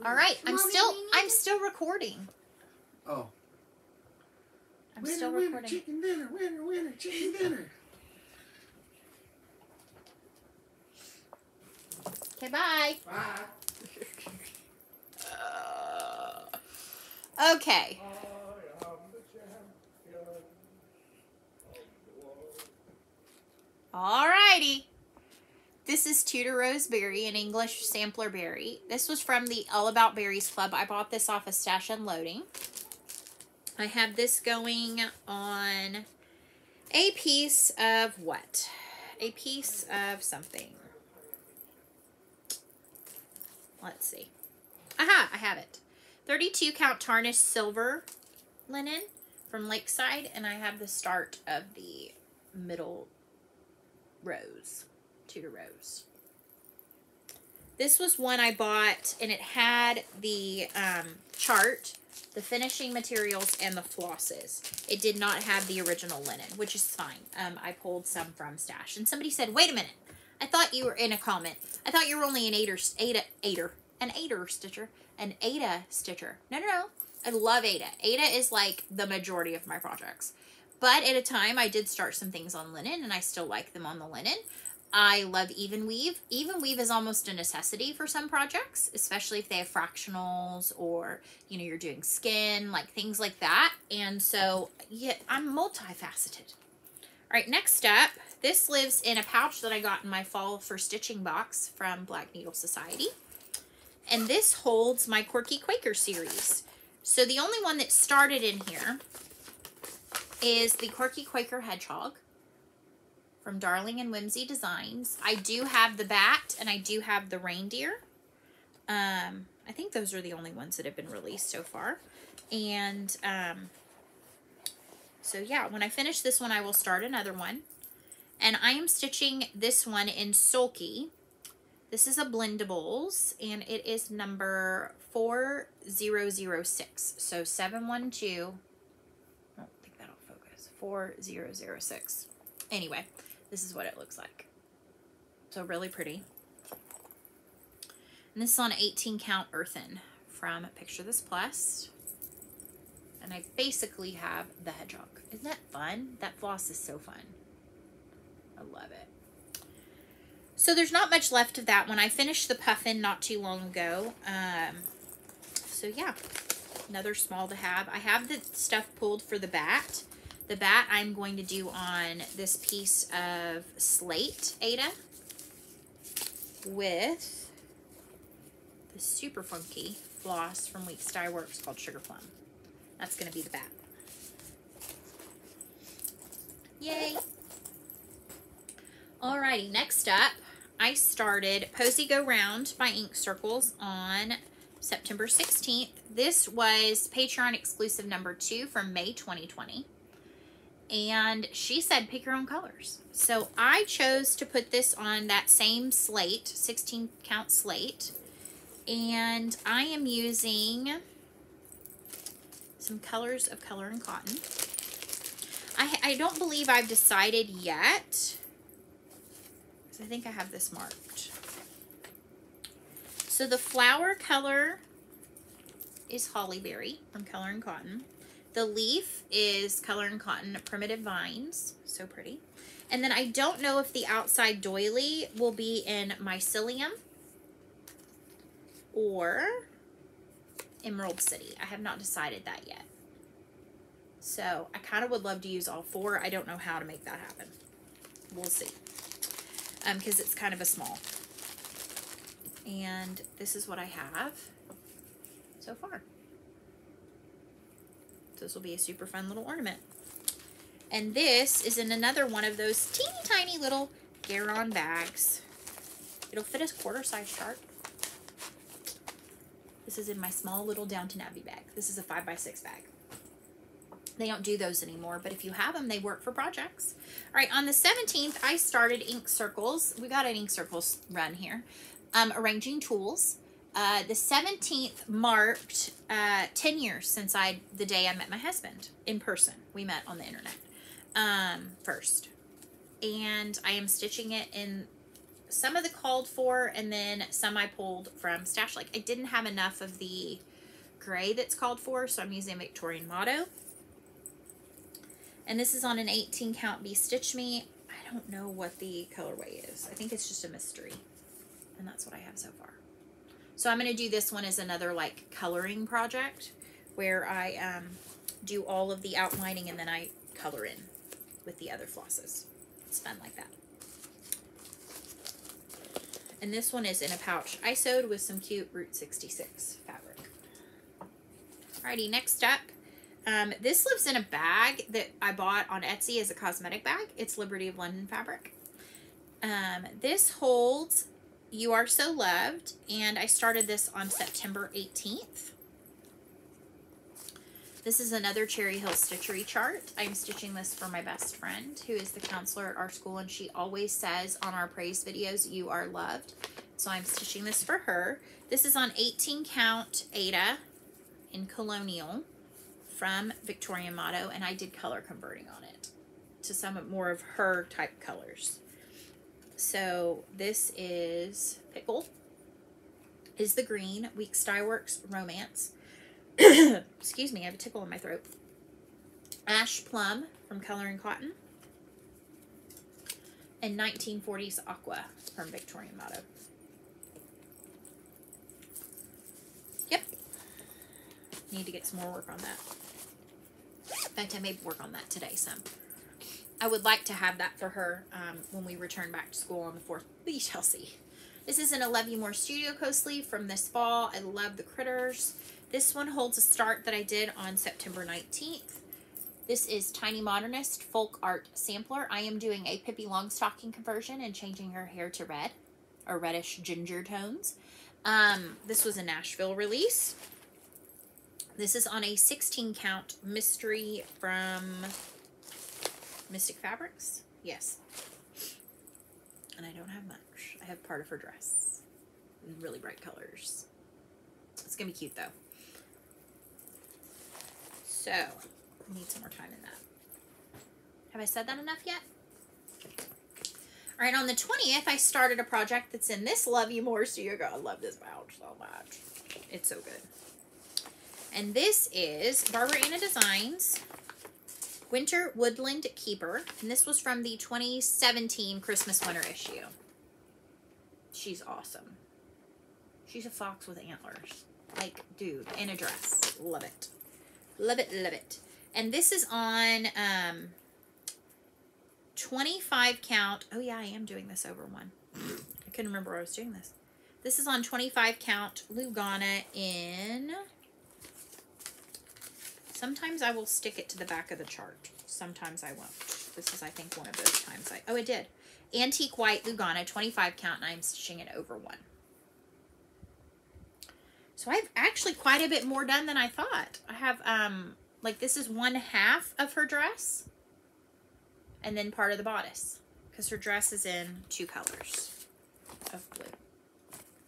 All right, I'm Mommy, still I'm to- still recording. Oh. I'm winner, still winner, recording. chicken dinner. Winner, winner, chicken dinner. Okay, bye. Bye. Okay. I am the champion of the world. Alrighty. This is Tudor Roseberry, an English sampler berry. This was from the All About Berries Club. I bought this off of Stash Unloading. I have this going on a piece of what? A piece of something. Let's see. Aha, I have it. 32 count tarnished silver linen from Lakeside, and I have the start of the middle rose, Tudor rose. This was one I bought, and it had the um, chart, the finishing materials, and the flosses. It did not have the original linen, which is fine. Um, I pulled some from Stash, and somebody said, "Wait a minute, I thought you were in a comment. I thought you were only an Aida, Aida, Aida, an Aida stitcher, an Aida stitcher. No, no, no. I love Aida. Aida is like the majority of my projects." But at a time, I did start some things on linen, and I still like them on the linen. I love even weave. Even weave is almost a necessity for some projects, especially if they have fractionals or you know you're doing skin, like things like that. And so, yeah, I'm multifaceted. All right, next up, this lives in a pouch that I got in my fall for stitching box from Black Needle Society, and this holds my Quirky Quaker series. So the only one that started in here is the Quirky Quaker Hedgehog from Darling and Whimsy Designs. I do have the bat and I do have the reindeer. Um, I think those are the only ones that have been released so far. And um, so yeah, when I finish this one, I will start another one. And I am stitching this one in Sulky. This is a Blendables, and it is number 4006. So 712 I don't think that'll focus. 4006. Anyway, this is what it looks like. So really pretty. And this is on 18 count earthen from Picture This Plus. And I basically have the hedgehog. Isn't that fun? That floss is so fun. I love it. So there's not much left of that one. I finished the puffin not too long ago. Um, so yeah, another small to have. I have the stuff pulled for the bat. The bat I'm going to do on this piece of slate Aida with the super funky floss from Weeks Dye Works called Sugar Plum. That's going to be the bat. Yay! Alrighty, next up, I started Posy Go Round by Ink Circles on September 16th. This was Patreon exclusive number two from May 2020. And she said pick your own colors. So I chose to put this on that same slate, 16 count slate. And I am using some colors of color and cotton. I, I don't believe I've decided yet. 'cause I think I have this marked. So the flower color is Hollyberry from Color and Cotton. The leaf is Color and Cotton Primitive Vines. So pretty. And then I don't know if the outside doily will be in Mycelium or Emerald City. I have not decided that yet. So I kind of would love to use all four. I don't know how to make that happen. We'll see. Um, because it's kind of a small. And this is what I have so far. So this will be a super fun little ornament. And this is in another one of those teeny tiny little Garon bags. It'll fit a quarter size chart. This is in my small little Downton Abbey bag. This is a 5x6 bag. They don't do those anymore, but if you have them, they work for projects. All right, on the 17th, I started Ink Circles. We got an Ink Circles run here. Um, arranging tools. Uh, the 17th marked uh, 10 years since I, the day I met my husband in person. We met on the internet. um, first. And I am stitching it in some of the called for and then some I pulled from stash. Like I didn't have enough of the gray that's called for, so I'm using Victorian Motto. And this is on an 18 count Be Stitch Me. I don't know what the colorway is. I think it's just a mystery. And that's what I have so far. So I'm going to do this one as another like coloring project where I um, do all of the outlining and then I color in with the other flosses. It's fun like that. And this one is in a pouch I sewed with some cute Route 66 fabric. Alrighty, next up. Um, this lives in a bag that I bought on Etsy as a cosmetic bag. It's Liberty of London fabric. Um, this holds You Are So Loved, and I started this on September 18th. This is another Cherry Hill Stitchery chart. I'm stitching this for my best friend who is the counselor at our school and she always says on our praise videos, you are loved. So I'm stitching this for her. This is on 18 count Aida in Colonial from Victorian Motto and I did color converting on it to some more of her type colors. So this is Pickle is the green, Weeks Dye Works Romance. excuse me, I have a tickle in my throat. Ash Plum from Color and Cotton. And 1940s Aqua from Victorian Motto. Yep. Need to get some more work on that. In fact, I may work on that today some. I would like to have that for her um, when we return back to school on the 4th. We shall see. This is an I Love You More Studio Co sleeve from this fall. I love the critters. This one holds a start that I did on September 19th. This is Tiny Modernist Folk Art Sampler. I am doing a Pippi Longstocking conversion and changing her hair to red or reddish ginger tones. Um, this was a Nashville release. This is on a 16 count mystery from Mystic Fabrics. Yes. And I don't have much. I have part of her dress. in Really bright colors. It's going to be cute though. So, I need some more time in that. Have I said that enough yet? All right, on the 20th, I started a project that's in this Love You More Studio Girl. I love this pouch so much. It's so good. And this is Barbara Anna Designs Winter Woodland Keeper. And this was from the 2017 Christmas Winter issue. She's awesome. She's a fox with antlers. Like, dude, in a dress. Love it. Love it, love it. And this is on um, 25 count. Oh, yeah, I am doing this over one. I couldn't remember I was doing this. This is on 25 count Lugana in... Sometimes I will stick it to the back of the chart. Sometimes I won't. This is, I think, one of those times. I Oh, it did. Antique White Lugana, 25 count, and I'm stitching it over one. So I have actually quite a bit more done than I thought. I have, um, like this is one half of her dress and then part of the bodice because her dress is in two colors of blue.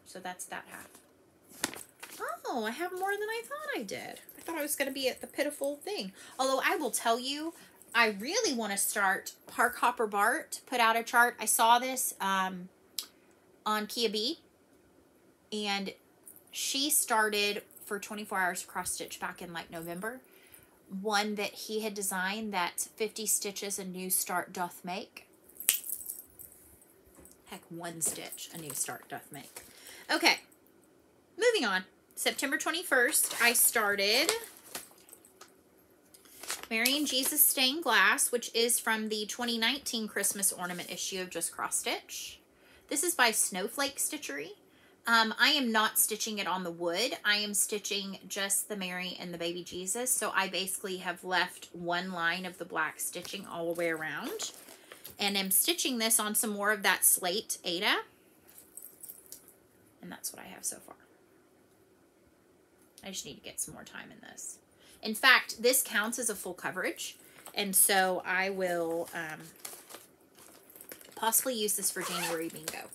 So that's that half. Oh, I have more than I thought I did. I thought I was going to be at the pitiful thing. Although I will tell you, I really want to start Park Hopper Bart put out a chart. I saw this um, on Kia B and she started for 24 hours cross stitch back in like November. One that he had designed that 50 stitches a new start doth make. Heck, one stitch a new start doth make. Okay, moving on. September 21st, I started Mary and Jesus Stained Glass, which is from the 2019 Christmas ornament issue of Just Cross Stitch. This is by Snowflake Stitchery. Um, I am not stitching it on the wood. I am stitching just the Mary and the baby Jesus. So I basically have left one line of the black stitching all the way around. And I'm stitching this on some more of that slate Aida. And that's what I have so far. I just need to get some more time in this. In fact, this counts as a full coverage. And so I will um, possibly use this for January bingo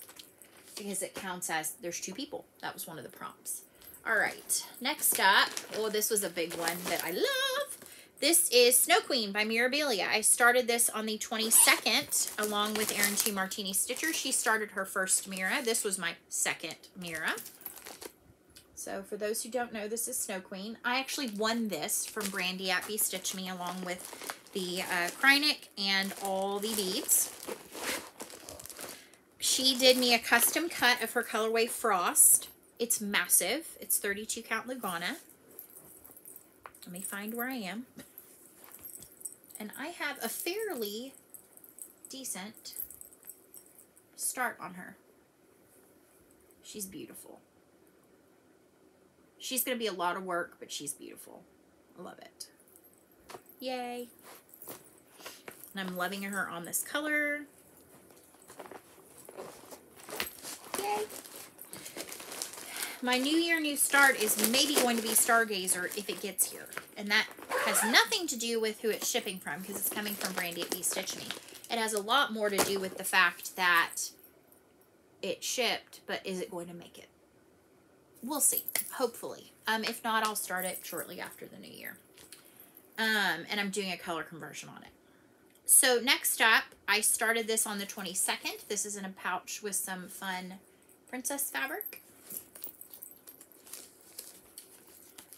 because it counts as there's two people. That was one of the prompts. All right, next up, oh, this was a big one that I love. This is Snow Queen by Mirabilia. I started this on the 22nd along with Erin T. Martini Stitcher. She started her first Mira. This was my second Mira. So for those who don't know, this is Snow Queen. I actually won this from Brandy at Be Stitch Me along with the uh, Kreinik and all the beads. She did me a custom cut of her colorway Frost. It's massive. It's 32 count Lugana. Let me find where I am. And I have a fairly decent start on her. She's beautiful. She's going to be a lot of work, but she's beautiful. I love it. Yay. And I'm loving her on this color. Yay. My new year, new start is maybe going to be Stargazer if it gets here. And that has nothing to do with who it's shipping from because it's coming from Brandy at Be Stitch Me. It has a lot more to do with the fact that it shipped, but is it going to make it? We'll see, hopefully. Um, if not, I'll start it shortly after the new year. Um, and I'm doing a color conversion on it. So next up, I started this on the 22nd. This is in a pouch with some fun princess fabric.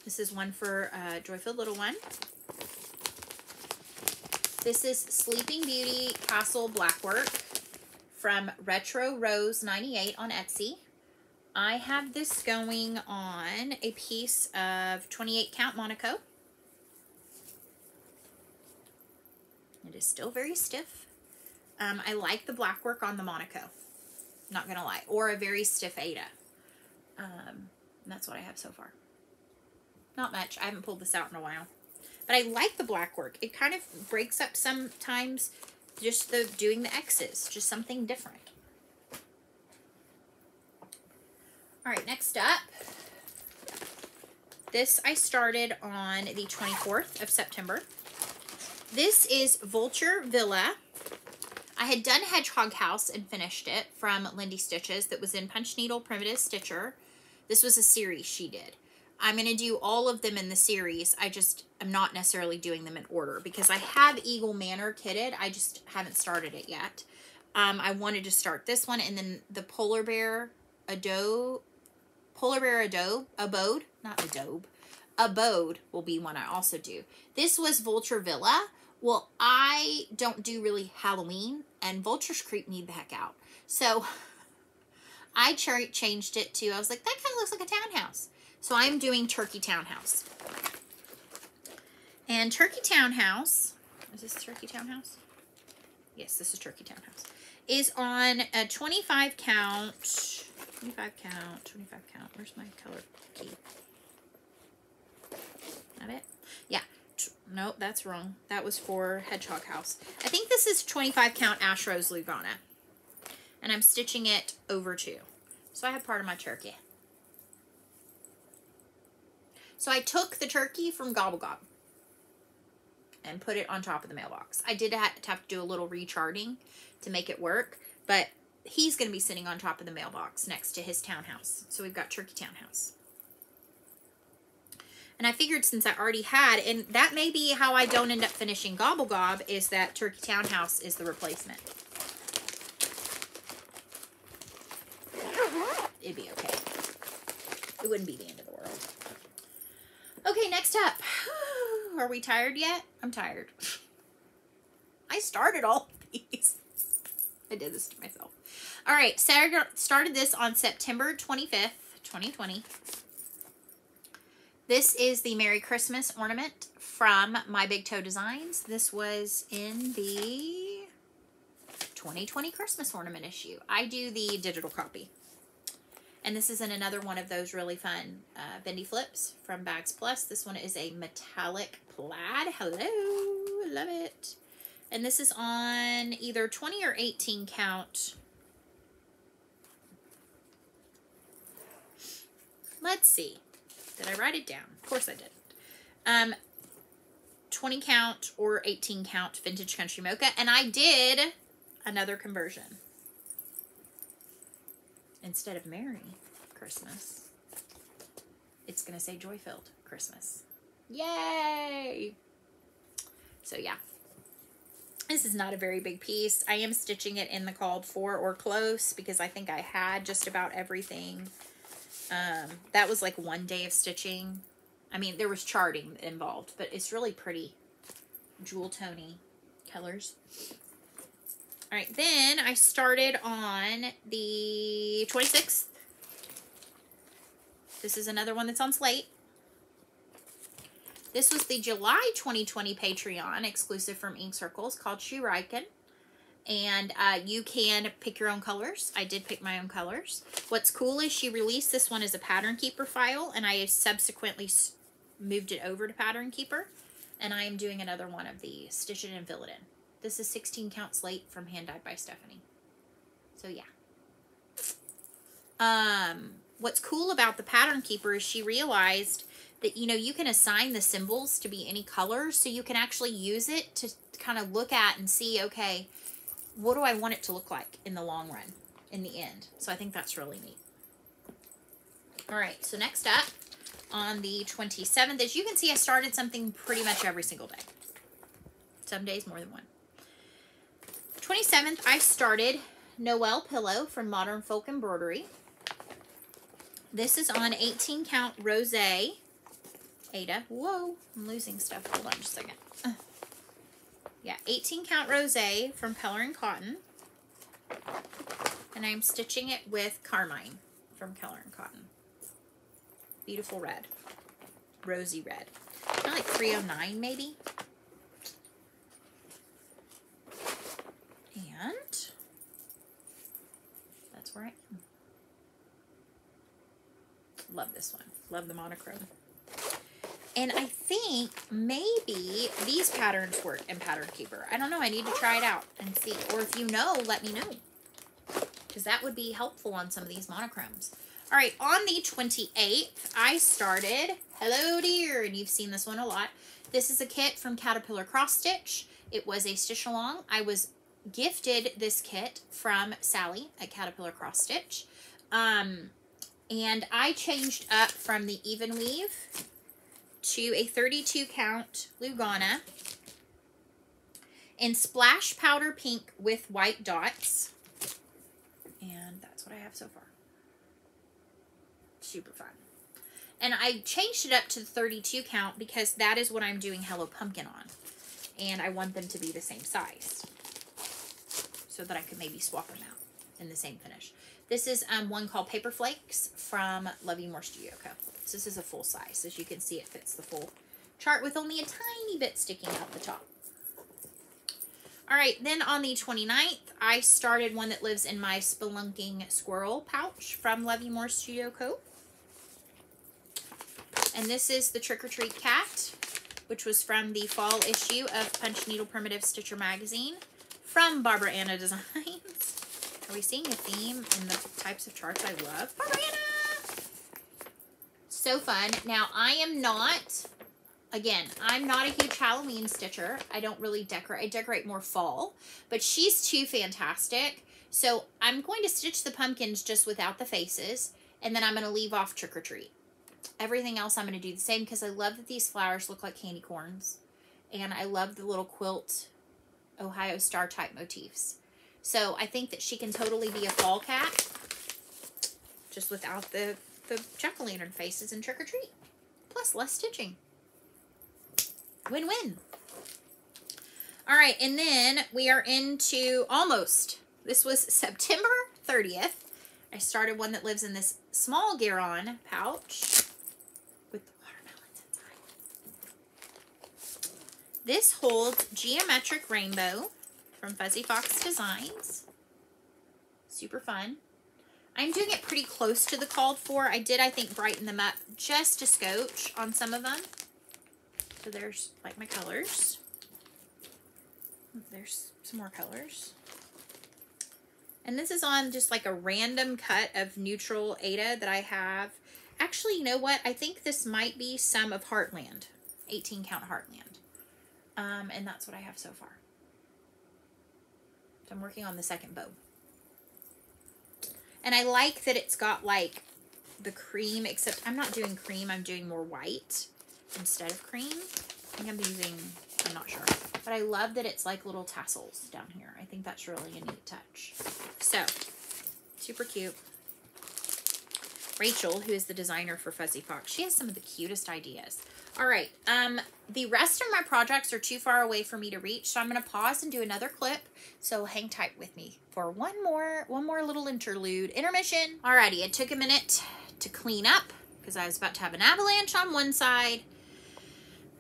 This is one for uh, Joyful Little One. This is Sleeping Beauty Castle Blackwork from Retro Rose 98 on Etsy. I have this going on a piece of 28 count Monaco. It is still very stiff. Um, I like the black work on the Monaco. Not to lie. Or a very stiff Aida. Um, that's what I have so far. Not much. I haven't pulled this out in a while. But I like the black work. It kind of breaks up sometimes just the doing the X's. Just something different. All right, next up. This I started on the 24th of September. This is Vulture Villa. I had done Hedgehog House and finished it from Lindy Stitches that was in Punch Needle Primitive Stitcher. This was a series she did. I'm going to do all of them in the series. I just am not necessarily doing them in order because I have Eagle Manor kitted. I just haven't started it yet. Um, I wanted to start this one and then the Polar Bear Adobe, Polar Bear Adobe, Abode, not Adobe, Abode will be one I also do. This was Vulture Villa. Well, I don't do really Halloween, and vultures creep me heck out. So I changed it to, I was like, that kind of looks like a townhouse. So I'm doing Turkey Townhouse. And Turkey Townhouse, is this Turkey Townhouse? Yes, this is Turkey Townhouse. Is on a 25 count, 25 count, 25 count. Where's my color key? Not it? Yeah, Nope, that's wrong. That was for Hedgehog House. I think this is 25 count Ash Rose Lugana. And I'm stitching it over two. So I have part of my turkey. So I took the turkey from Gobble Gob and put it on top of the mailbox. I did have to do a little recharting to make it work, but he's going to be sitting on top of the mailbox next to his townhouse. So we've got Turkey Townhouse. And I figured since I already had, and that may be how I don't end up finishing Gobble Gob, is that Turkey Townhouse is the replacement. It'd be okay. It wouldn't be the end of the world. Okay, next up. Are we tired yet? I'm tired. I started all these. I did this to myself. All right, Sarah started this on September 25th, 2020. This is the Merry Christmas ornament from My Big Toe Designs. This was in the 2020 Christmas ornament issue. I do the digital copy. And this is in another one of those really fun uh, bendy flips from Bags Plus. This one is a metallic plaid. Hello, love it. And this is on either 20 or 18 count. Let's see. Did I write it down? Of course I did. Um, 20 count or 18 count vintage country mocha. And I did another conversion. Instead of Merry Christmas, it's going to say Joy-Filled Christmas. Yay! So yeah. This is not a very big piece. I am stitching it in the called for or close because I think I had just about everything. Um, that was like one day of stitching. I mean, there was charting involved, but it's really pretty jewel tony colors. All right, then I started on the 26th. This is another one that's on slate. This was the July 2020 Patreon exclusive from Ink Circles called Shoe Riken. And uh, you can pick your own colors. I did pick my own colors. What's cool is she released this one as a Pattern Keeper file, and I subsequently moved it over to Pattern Keeper. And I am doing another one of the Stitch It and Fill It In. This is 16 count slate from Hand Dyed by Stephanie. So yeah. Um, what's cool about the Pattern Keeper is she realized that you know you can assign the symbols to be any color so you can actually use it to kind of look at and see okay what do I want it to look like in the long run in the end? So I think that's really neat. All right so next up on the 27th as you can see I started something pretty much every single day. Some days more than one. 27th I started Noel Pillow from Modern Folk Embroidery. This is on 18 count rose Aida. Whoa, I'm losing stuff. Hold on just a second. Uh, yeah, 18 count rose from Color and Cotton. And I'm stitching it with Carmine from Color and Cotton. Beautiful red. Rosy red. Kind of like 309 maybe. And that's where I am. Love this one. Love the monochrome. And I think maybe these patterns work in Pattern Keeper. I don't know. I need to try it out and see. Or if you know, let me know. Because that would be helpful on some of these monochromes. All right, on the 28th, I started Hello Dear, and you've seen this one a lot. This is a kit from Caterpillar Cross Stitch. It was a stitch along. I was gifted this kit from Sally at Caterpillar Cross Stitch. Um, and I changed up from the even weave to a 32 count Lugana in splash powder pink with white dots. And that's what I have so far. Super fun. And I changed it up to the 32 count because that is what I'm doing Hello Pumpkin on. And I want them to be the same size. So that I could maybe swap them out in the same finish. This is um, one called Paper Flakes from Love You More Studio Co. So this is a full size. As you can see, it fits the full chart with only a tiny bit sticking out the top. All right, then on the 29th, I started one that lives in my Spelunking Squirrel pouch from Love You More Studio Co. And this is the Trick or Treat Cat, which was from the fall issue of Punch Needle Primitive Stitcher magazine from Barbara Ana Designs. Are we seeing a theme in the types of charts I love? Barbara Ana! So fun. Now, I am not, again, I'm not a huge Halloween stitcher. I don't really decorate. I decorate more fall. But she's too fantastic. So I'm going to stitch the pumpkins just without the faces. And then I'm going to leave off Trick or Treat. Everything else I'm going to do the same because I love that these flowers look like candy corns. And I love the little quilt Ohio Star type motifs. So I think that she can totally be a fall cat just without the the jack-o'-lantern faces in Trick or Treat. Plus less stitching. Win-win. All right, and then we are into almost. This was September 30th. I started one that lives in this small Garon pouch with the watermelons inside. This holds Geometric Rainbow from Fuzzy Fox Designs. Super fun. I'm doing it pretty close to the called for. I did, I think, brighten them up just a scotch on some of them. So there's like my colors. There's some more colors. And this is on just like a random cut of neutral Aida that I have. Actually, you know what? I think this might be some of Heartland. 18 count Heartland. Um, and that's what I have so far. So I'm working on the second bow. And I like that it's got like the cream, except I'm not doing cream, I'm doing more white instead of cream. I think I'm using I'm not sure. But I love that it's like little tassels down here. I think that's really a neat touch. So, super cute. Rachel, who is the designer for Fuzzy Fox, she has some of the cutest ideas. All right, um, the rest of my projects are too far away for me to reach, so I'm going to pause and do another clip. So hang tight with me for one more, one more little interlude, intermission. Alrighty, it took a minute to clean up because I was about to have an avalanche on one side.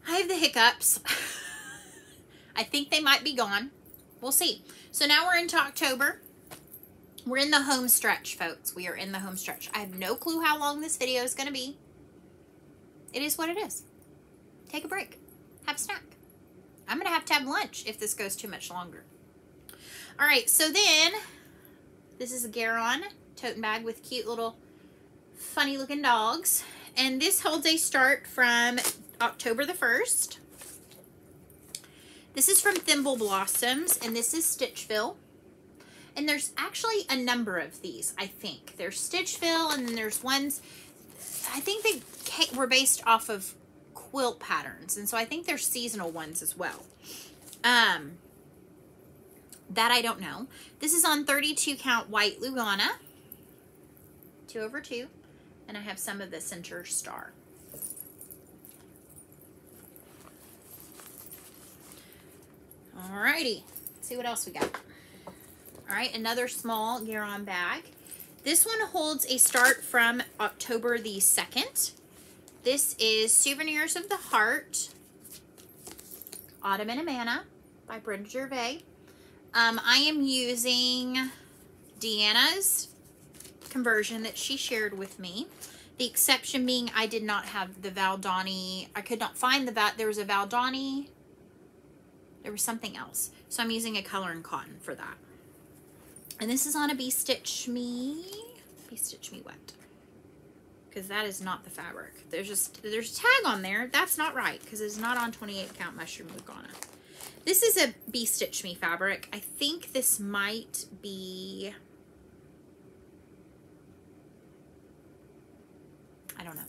I have the hiccups. I think they might be gone. We'll see. So now we're into October. We're in the home stretch, folks. We are in the home stretch. I have no clue how long this video is going to be. It is what it is. Take a break. Have a snack. I'm going to have to have lunch if this goes too much longer. All right, so then this is a Garon tote bag with cute little funny looking dogs. And this holds a start from October the 1st. This is from Thimble Blossoms, and this is Stitchville. And there's actually a number of these, I think. There's Stitchville, and then there's ones, I think they were based off of quilt patterns. And so I think there's seasonal ones as well. Um, that I don't know. This is on 32 count white Lugana. Two over two. And I have some of the center star. Alrighty. Let's see what else we got. All right, another small Garon bag. This one holds a start from October the 2nd. This is Souvenirs of the Heart, Autumn and Amana by Brenda Gervais. Um, I am using Deanna's conversion that she shared with me. The exception being I did not have the Valdani. I could not find the Val. There was a Valdani. There was something else. So I'm using a color and cotton for that. And this is on a Be Stitch Me. Be Stitch Me Wet. Because that is not the fabric. There's just, there's a tag on there. That's not right. Because it's not on 28 count mushroom Lugana. This is a Be Stitch Me fabric. I think this might be... I don't know.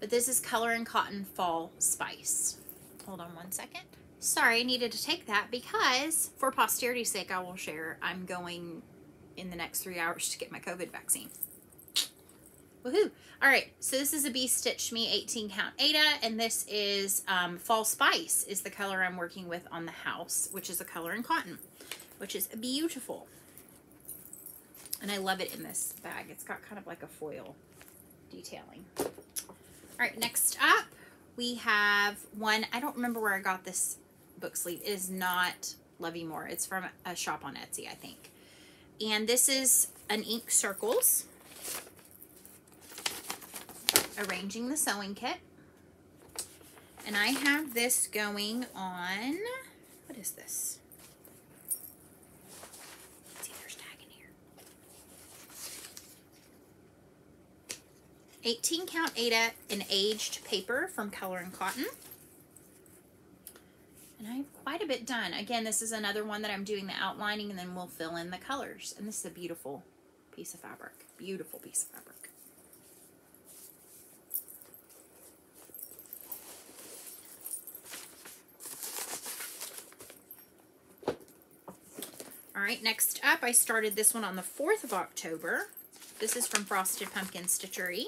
But this is Color and Cotton Fall Spice. Hold on one second. Sorry, I needed to take that because for posterity's sake, I will share I'm going in the next three hours to get my COVID vaccine. Woohoo! All right, so this is a Be Stitch Me 18 count Aida, and this is um, Fall Spice is the color I'm working with on the house, which is a color in cotton, which is beautiful. And I love it in this bag. It's got kind of like a foil detailing. All right, next up, we have one, I don't remember where I got this book sleeve. It is not Love You More. It's from a shop on Etsy, I think. And this is an ink circles arranging the sewing kit. And I have this going on, what is this? Let's see there's tag in here. 18 count Aida in aged paper from Color and Cotton. And I have quite a bit done. Again, this is another one that I'm doing the outlining and then we'll fill in the colors. And this is a beautiful piece of fabric. Beautiful piece of fabric. All right, next up, I started this one on the 4th of October. This is from Frosted Pumpkin Stitchery.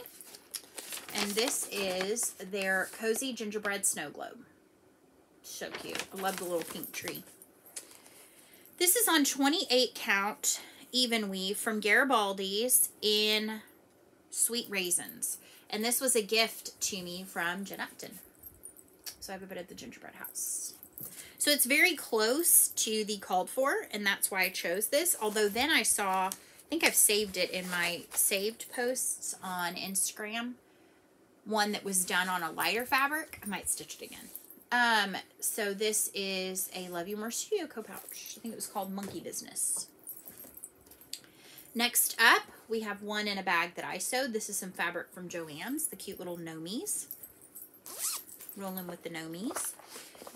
And this is their Cozy Gingerbread Snow Globe. So cute. I love the little pink tree. This is on 28 count even weave from Garibaldi's in Sweet Raisins. And this was a gift to me from Jen Upton. So I have a bit of the gingerbread house. So it's very close to the called for, and that's why I chose this. Although then I saw, I think I've saved it in my saved posts on Instagram, one that was done on a lighter fabric. I might stitch it again. Um, so this is a Love You More Studio Co-Pouch. I think it was called Monkey Business. Next up, we have one in a bag that I sewed. This is some fabric from Joann's, the cute little Nomies. Rolling with the Nomies.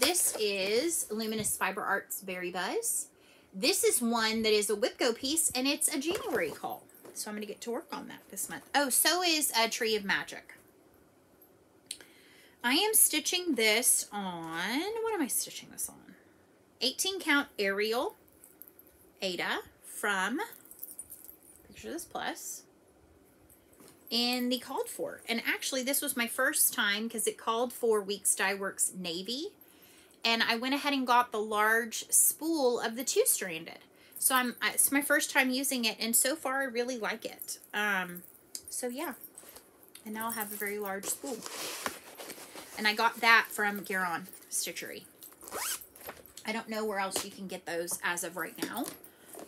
This is Luminous Fiber Arts Berry Buzz. This is one that is a WIPGO piece, and it's a January call. So I'm going to get to work on that this month. Oh, so is a Tree of Magic. I am stitching this on, what am I stitching this on? 18 count Ariel Aida from Picture This Plus in the called for. And actually this was my first time because it called for Weeks Dye Works Navy. And I went ahead and got the large spool of the two-stranded. So I'm it's my first time using it and so far I really like it. Um, so yeah. And now I'll have a very large spool. And I got that from Garon Stitchery. I don't know where else you can get those as of right now.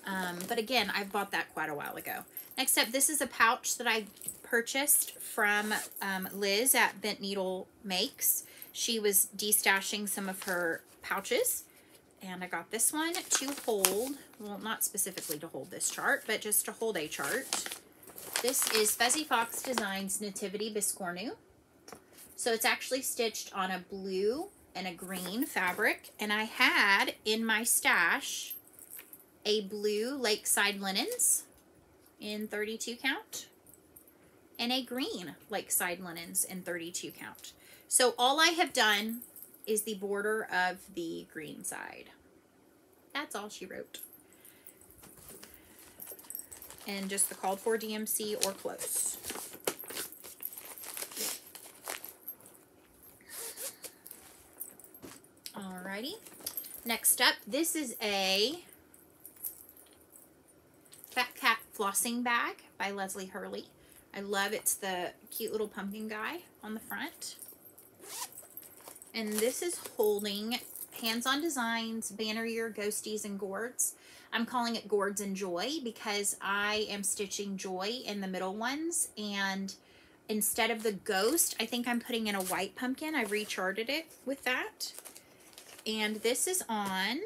Um, but again, I've bought that quite a while ago. Next up, this is a pouch that I purchased from um, Liz at Bent Needle Makes. She was destashing some of her pouches. And I got this one to hold, well, not specifically to hold this chart, but just to hold a chart. This is Fuzzy Fox Designs Nativity Biscornu. So it's actually stitched on a blue and a green fabric. And I had in my stash a blue Lakeside Linens in 32 count and a green Lakeside Linens in 32 count. So all I have done is the border of the green side. That's all she wrote. And just the called for DMC or close. Alrighty. Next up, this is a Fat Cat Flossing Bag by Leslie Hurley. I love it's the cute little pumpkin guy on the front. And this is holding Hands-On Designs, Banner Year, Ghosties, and Gourds. I'm calling it Gourds and Joy because I am stitching Joy in the middle ones. And instead of the ghost, I think I'm putting in a white pumpkin. I recharted it with that. And this is on,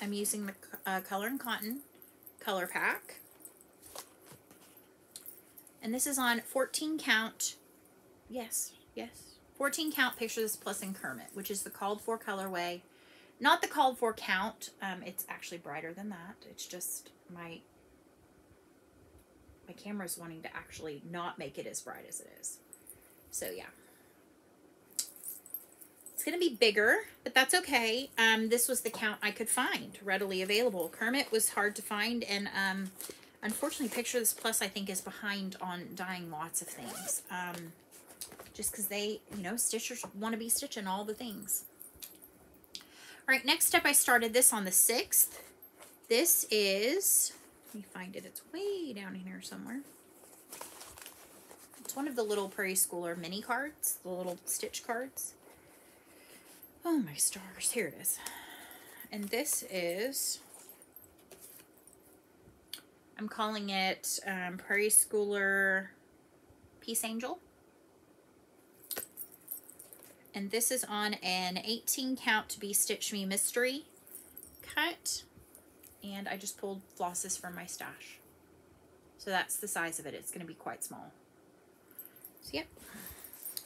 I'm using the uh, Color and Cotton color pack. And this is on 14 count, yes, yes, 14 count Pictures Plus and Kermit, which is the called for colorway. Not the called for count, um, it's actually brighter than that. It's just my, my camera's wanting to actually not make it as bright as it is. So yeah. It's going to be bigger, but that's okay. Um, this was the count I could find readily available. Kermit was hard to find, and um, unfortunately, Picture This Plus, I think, is behind on dyeing lots of things. Um, just because they, you know, stitchers want to be stitching all the things. All right, next up, I started this on the 6th. This is, let me find it. It's way down in here somewhere. It's one of the little Prairie Schooler mini cards, the little stitch cards. Oh my stars, here it is. And this is, I'm calling it um, Prairie Schooler Peace Angel. And this is on an 18 count to be Stitch Me Mystery cut. And I just pulled flosses from my stash. So that's the size of it. It's going to be quite small. So, yep.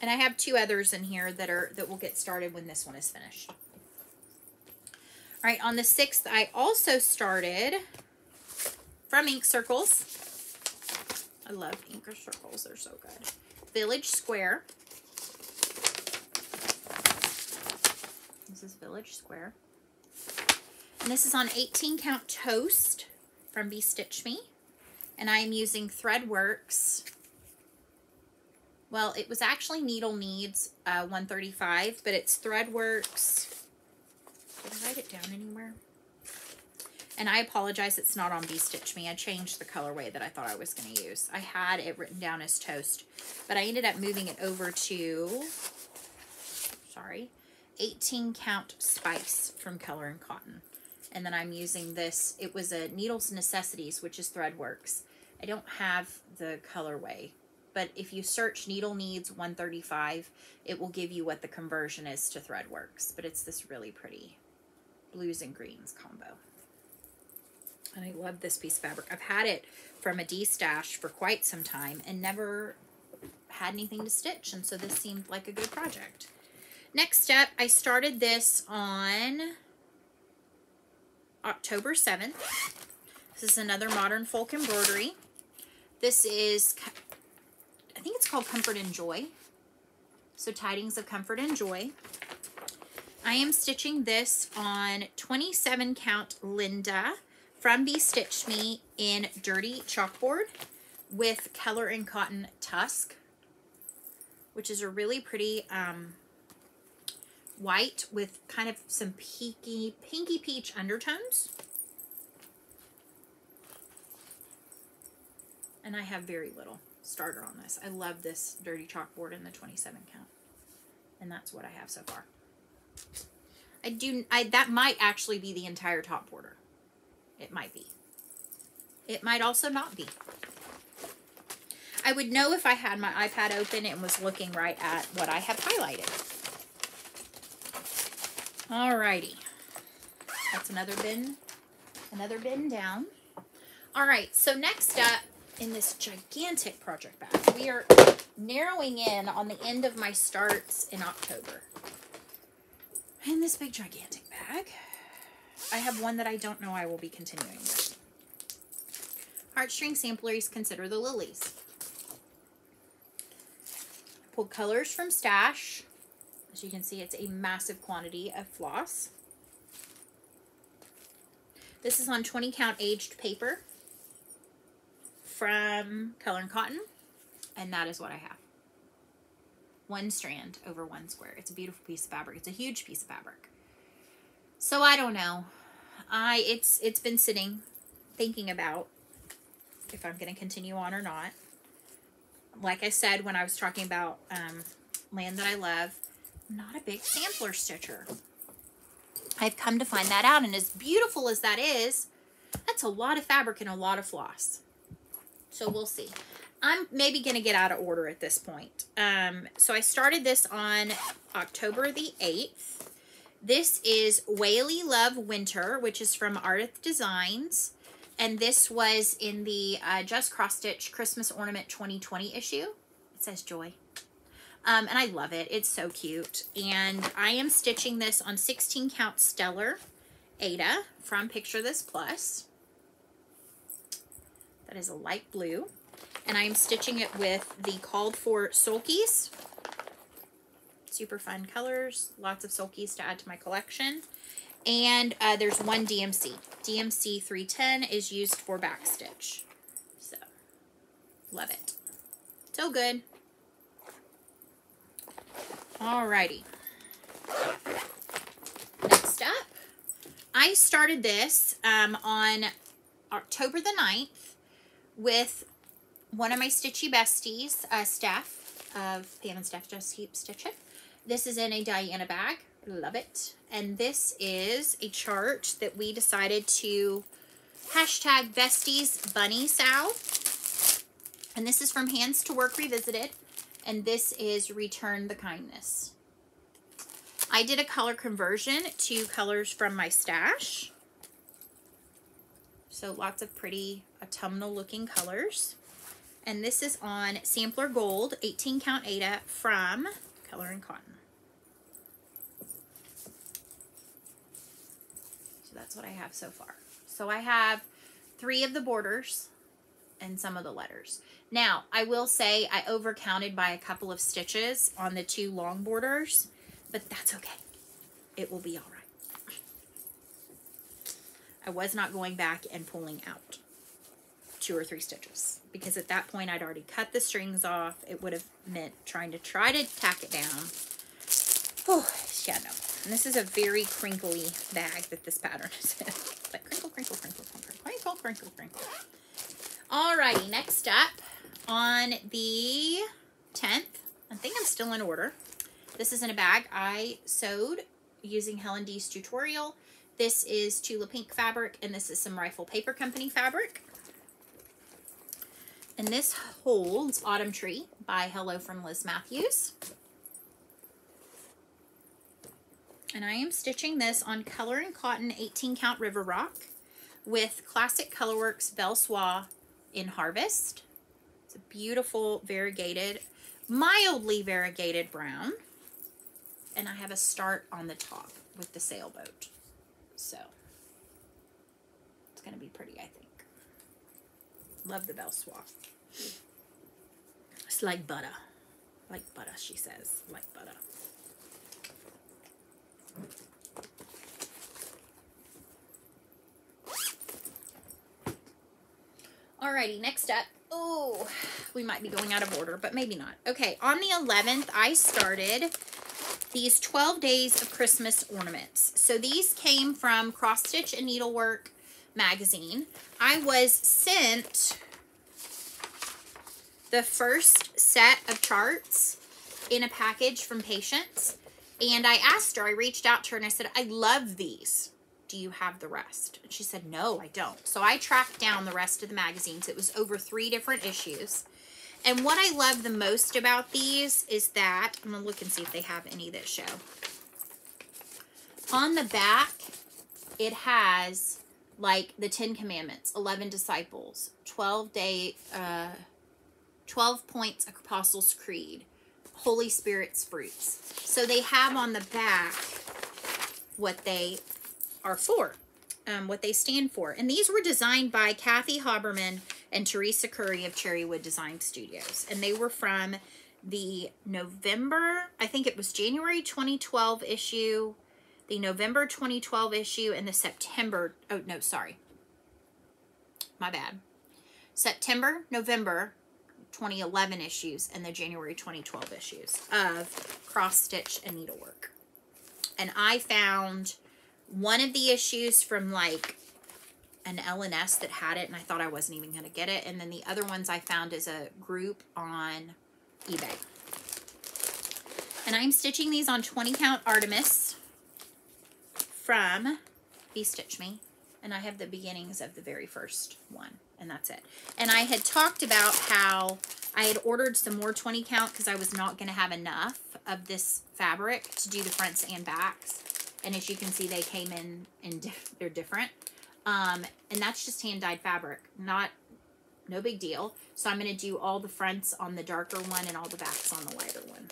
And I have two others in here that are that will get started when this one is finished. All right, on the 6th, I also started from Ink Circles. I love Ink Circles. They're so good. Village Square. This is Village Square. And this is on 18 count toast from Be Stitch Me. And I am using Threadworks well, it was actually Needle Needs uh, 135, but it's Threadworks. Did I write it down anywhere? And I apologize, it's not on B-Stitch Me. I changed the colorway that I thought I was going to use. I had it written down as Toast, but I ended up moving it over to, sorry, 18 Count Spice from Color and Cotton. And then I'm using this, it was a Needles Necessities, which is Threadworks. I don't have the colorway but if you search needle needs 135 it will give you what the conversion is to threadworks but it's this really pretty blues and greens combo and I love this piece of fabric I've had it from a D-stash for quite some time and never had anything to stitch and so this seemed like a good project next step I started this on October 7th this is another modern folk embroidery this is I think it's called Comfort and Joy. So Tidings of Comfort and Joy. I am stitching this on 27 count Linda from Be Stitch Me in Dirty Chalkboard with Color and Cotton Tusk, which is a really pretty um, white with kind of some peaky, pinky peach undertones. And I have very little starter on this. I love this dirty chalkboard in the 27 count. And that's what I have so far. I do, I that might actually be the entire top border. It might be. It might also not be. I would know if I had my iPad open and was looking right at what I have highlighted. Alrighty. That's another bin, another bin down. All right, so next up in this gigantic project bag, we are narrowing in on the end of my starts in October. In this big gigantic bag, I have one that I don't know I will be continuing with. Heartstring Samplery Consider the Lilies. Pulled colors from Stash. As you can see, it's a massive quantity of floss. This is on 20 count aged paper from Color and Cotton. And that is what I have. One strand over one square. It's a beautiful piece of fabric. It's a huge piece of fabric. So I don't know. I it's it's been sitting thinking about if I'm going to continue on or not. Like I said when I was talking about um, Land That I Love, not a big sampler stitcher. I've come to find that out, and as beautiful as that is, that's a lot of fabric and a lot of floss. So we'll see. I'm maybe going to get out of order at this point. Um, so I started this on October the 8th. This is Whaley Love Winter, which is from Ardith Designs. And this was in the uh, Just Cross Stitch Christmas Ornament 2020 issue. It says Joy. Um, and I love it. It's so cute. And I am stitching this on 16 count Stellar Aida from Picture This Plus. That is a light blue. And I'm stitching it with the called for Sulkies. Super fun colors. Lots of Sulkies to add to my collection. And uh, there's one DMC. DMC 310 is used for backstitch. So, love it. So good. Alrighty. Next up, I started this um, on October the 9th with one of my Stitchy Besties, uh, Steph of Pam and Steph Just Keep Stitching. This is in a Diana bag. Love it. And this is a chart that we decided to hashtag Besties Bunny Sow. And this is from Hands to Work Revisited. And this is Return the Kindness. I did a color conversion to colors from my stash. So lots of pretty autumnal looking colors. And this is on Sampler Gold, 18 count Aida from Color and Cotton. So that's what I have so far. So I have three of the borders and some of the letters. Now, I will say I overcounted by a couple of stitches on the two long borders, but that's okay. It will be all right. I was not going back and pulling out two or three stitches because at that point I'd already cut the strings off. It would have meant trying to try to tack it down. Oh, yeah, no. And this is a very crinkly bag that this pattern is in. Like crinkle, crinkle, crinkle, crinkle, crinkle, crinkle, crinkle. Alrighty, next up on the 10th, I think I'm still in order. This is in a bag I sewed using Helen D's tutorial. This is Tula Pink fabric, and this is some Rifle Paper Company fabric. And this holds Autumn Tree by Hello from Liz Matthews. And I am stitching this on Color and Cotton 18 Count River Rock with Classic Colorworks Belle Soie in Harvest. It's a beautiful variegated, mildly variegated brown. And I have a start on the top with the sailboat. So, it's going to be pretty, I think. Love the Belle Soie. It's like butter. Like butter. she says, like butter. Alrighty, next up. Oh, we might be going out of order, but maybe not. Okay, on the 11th, I started these 12 days of Christmas ornaments. So these came from Cross Stitch and Needlework magazine. I was sent the first set of charts in a package from Patience. And I asked her, I reached out to her and I said, I love these. Do you have the rest? And she said, No, I don't. So I tracked down the rest of the magazines. It was over three different issues. And what I love the most about these is that, I'm going to look and see if they have any that show. On the back, it has like the Ten Commandments, 11 disciples, 12 day, uh, 12 points Apostles' Creed, Holy Spirit's fruits. So they have on the back what they are for, um, what they stand for. And these were designed by Kathy Haberman and Teresa Curry of Cherrywood Design Studios. And they were from the November, I think it was January 2012 issue, the November 2012 issue, and the September, oh no, sorry. My bad. September, November 2011 issues, and the January 2012 issues of Cross Stitch and Needlework. And I found one of the issues from like an LNS that had it, and I thought I wasn't even going to get it. And then the other ones I found as a group on eBay. And I'm stitching these on 20 count Artemis from Be Stitch Me. And I have the beginnings of the very first one. And that's it. And I had talked about how I had ordered some more 20 count because I was not going to have enough of this fabric to do the fronts and backs. And as you can see, they came in and they're different. Um, and that's just hand dyed fabric, not no big deal. So I'm going to do all the fronts on the darker one and all the backs on the lighter one.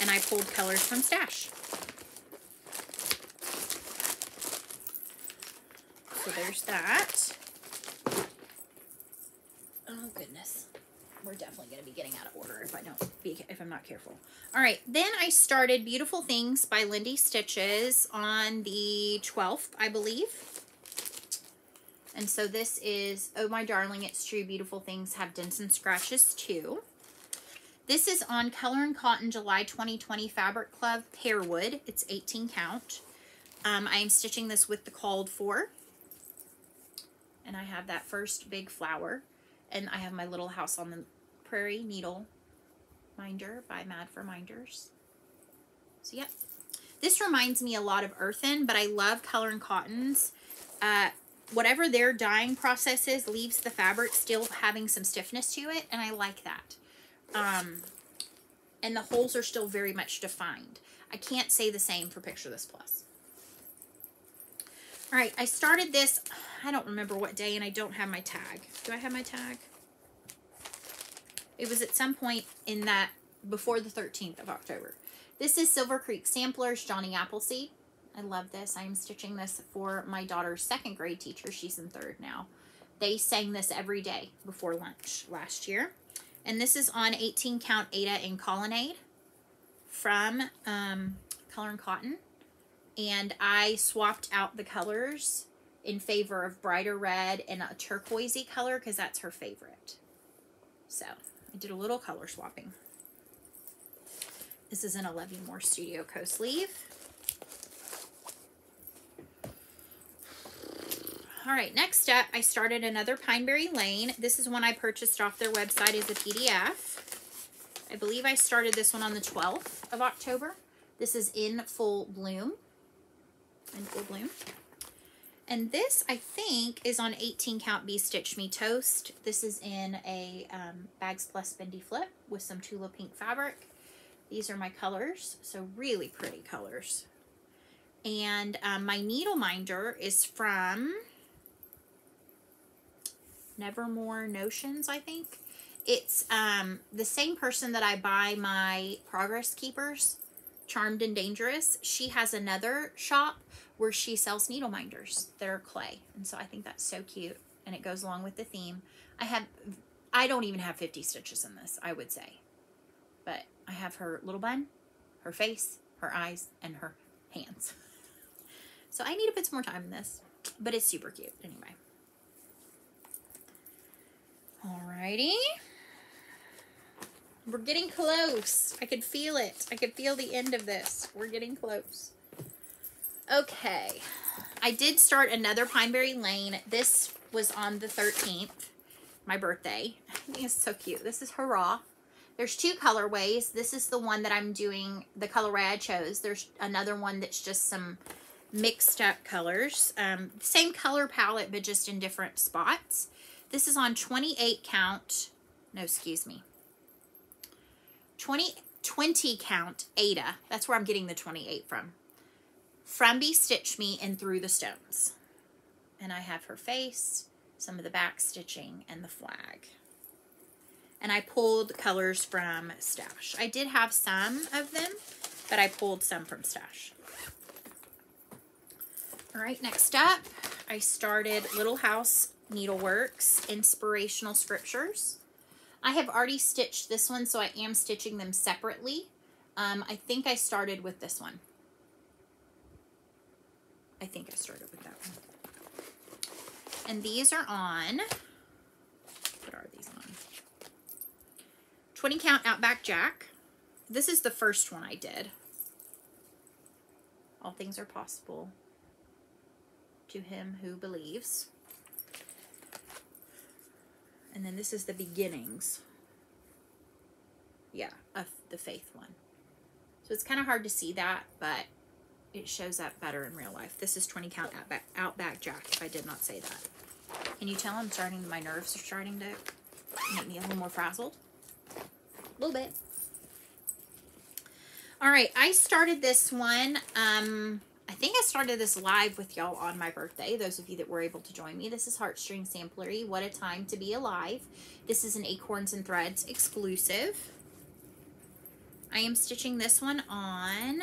And I pulled colors from Stash. So there's that. Oh goodness. We're definitely going to be getting out of order if I don't be if I'm not careful. All right, then I started Beautiful Things by Lindy Stitches on the 12th, I believe. And so this is Oh My Darling, It's True, Beautiful Things Have Dents and Scratches Too. This is on Color and Cotton July 2020 Fabric Club Pearwood. It's 18 count. Um, I am stitching this with the called for. And I have that first big flower. And I have my little house on the prairie needle minder by Mad for Minders. So yep. This reminds me a lot of Earthen, but I love Color and Cottons. Uh, whatever their dyeing process is leaves the fabric still having some stiffness to it, and I like that. Um, and the holes are still very much defined. I can't say the same for Picture This Plus. All right, I started this, I don't remember what day, and I don't have my tag. Do I have my tag? It was at some point in that, before the 13th of October. This is Silver Creek Samplers Johnny Appleseed. I love this. I'm stitching this for my daughter's second grade teacher. She's in third now. They sang this every day before lunch last year. And this is on 18 count Aida in Colonnade from um, Color and Cotton. And I swapped out the colors in favor of brighter red and a turquoisey color because that's her favorite. So I did a little color swapping. This is an 11 more Studio Co sleeve. All right, next up, I started another Pineberry Lane. This is one I purchased off their website as a PDF. I believe I started this one on the 12th of October. This is in full bloom. In full bloom. And this, I think, is on 18 count Be Stitch Me Toast. This is in a um, Bags Plus Bendy Flip with some Tula Pink fabric. These are my colors, so really pretty colors. And um, my needle minder is from Nevermore Notions, I think. It's um, the same person that I buy my Progress Keepers, Charmed and Dangerous. She has another shop where she sells needle minders that are clay. And so I think that's so cute. And it goes along with the theme. I have, I don't even have 50 stitches in this, I would say. But I have her little bun, her face, her eyes, and her hands. So I need to put some more time in this, but it's super cute anyway. Alrighty. We're getting close. I could feel it. I could feel the end of this. We're getting close. Okay. I did start another Pineberry Lane. This was on the 13th, my birthday. I think it's so cute. This is Hurrah. There's two colorways. This is the one that I'm doing, the colorway I chose. There's another one that's just some mixed up colors. Um, same color palette, but just in different spots. This is on 28 count. No, excuse me. 20, 20 count Aida. That's where I'm getting the 28 from. From Be Stitch Me and Through the Stones. And I have her face, some of the back stitching, and the flag. And I pulled colors from Stash. I did have some of them, but I pulled some from Stash. All right, next up, I started Little House Needleworks Inspirational Scriptures. I have already stitched this one, so I am stitching them separately. Um, I think I started with this one. I think I started with that one. And these are on, what are these on? 20 count Outback Jack. This is the first one I did. All things are possible to him who believes. And then this is the beginnings. Yeah, of the faith one. So it's kind of hard to see that, but it shows up better in real life. This is 20 count Outback, Outback Jack, if I did not say that. Can you tell I'm starting, my nerves are starting to make me a little more frazzled? A little bit. All right, I started this one. Um, I think I started this live with y'all on my birthday. Those of you that were able to join me. This is Heartstring Samplery. What a time to be alive. This is an Acorns and Threads exclusive. I am stitching this one on,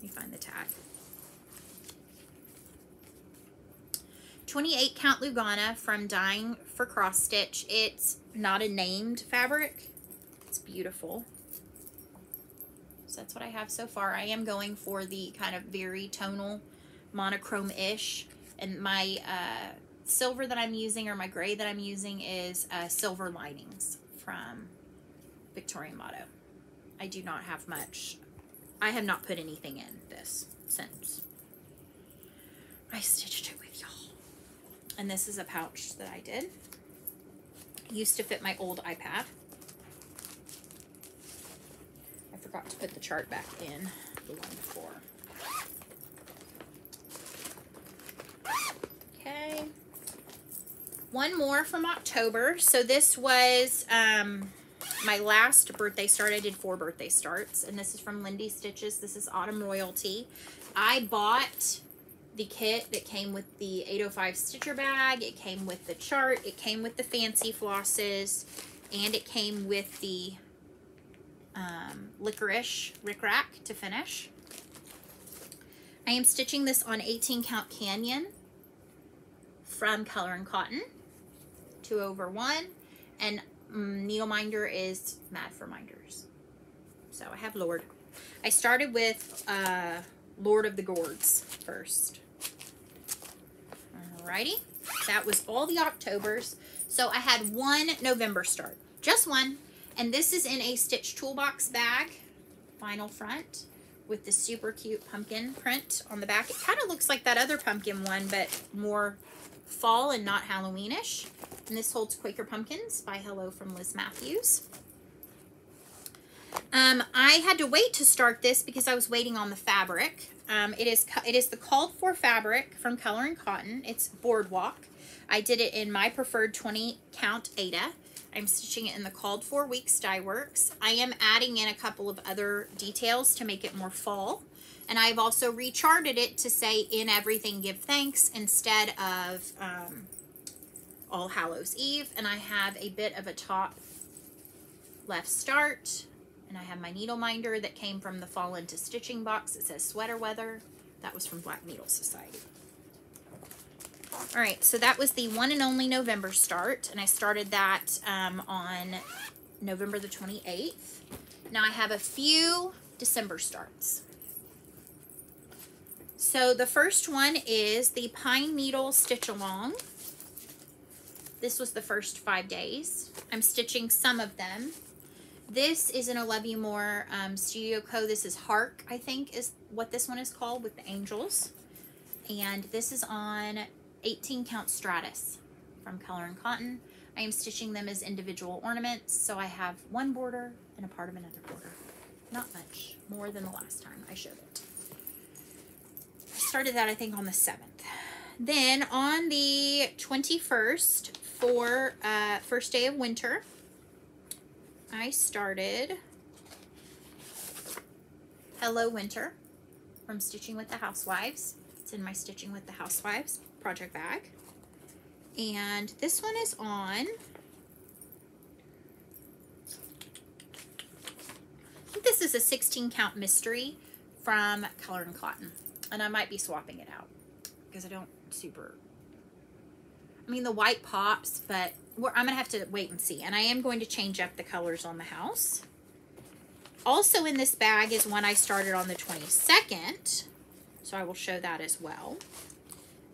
let me find the tag. 28 count Lugana from Dying for Cross Stitch. It's not a named fabric. It's beautiful. So that's what I have so far. I am going for the kind of very tonal monochrome-ish. And my uh, silver that I'm using or my gray that I'm using is uh, Silver Linings from Victorian Motto. I do not have much. I have not put anything in this since I stitched it with y'all. And this is a pouch that I did. Used to fit my old iPad. I forgot to put the chart back in the one before. Okay. One more from October. So this was um, my last birthday start. I did four birthday starts. And this is from Lindy Stitches. This is Autumn Royalty. I bought the kit that came with the 805 stitcher bag. It came with the chart. It came with the fancy flosses. And it came with the um, licorice rickrack to finish. I am stitching this on 18 count Canyon from Color and Cotton, two over one, and um, Minder is Mad for Minders. So I have Lord. I started with uh, Lord of the Gourds first. Alrighty, that was all the Octobers. So I had one November start, just one. And this is in a Stitch Toolbox bag, final front, with the super cute pumpkin print on the back. It kind of looks like that other pumpkin one, but more fall and not Halloweenish. And this holds Quaker Pumpkins by Hello from Liz Matthews. Um, I had to wait to start this because I was waiting on the fabric. Um, it is it is the called for fabric from Color and Cotton. It's Boardwalk. I did it in my preferred 20 count Aida. I'm stitching it in the called for weeks dye works. I am adding in a couple of other details to make it more fall. And I've also recharted it to say in everything give thanks instead of um, All Hallows Eve. And I have a bit of a top left start. And I have my needle minder that came from the Fall Into Stitching box. It says Sweater Weather. That was from Black Needle Society. All right, so that was the one and only November start, and I started that um, on November the 28th. Now I have a few December starts. So the first one is the Pine Needle Stitch Along. This was the first five days. I'm stitching some of them. This is an I Love You More um, Studio Co. This is Hark, I think is what this one is called with the angels. And this is on 18 count Stratus from Color and Cotton. I am stitching them as individual ornaments. So I have one border and a part of another border. Not much more than the last time I showed it. I started that I think on the 7th. Then on the 21st for uh, first day of winter, I started Hello Winter from Stitching with the Housewives. It's in my Stitching with the Housewives project bag. And this one is on I think this is a 16 count mystery from Color and Cotton. And I might be swapping it out because I don't super I mean the white pops but I'm gonna have to wait and see. And I am going to change up the colors on the house. Also in this bag is one I started on the 22nd so I will show that as well.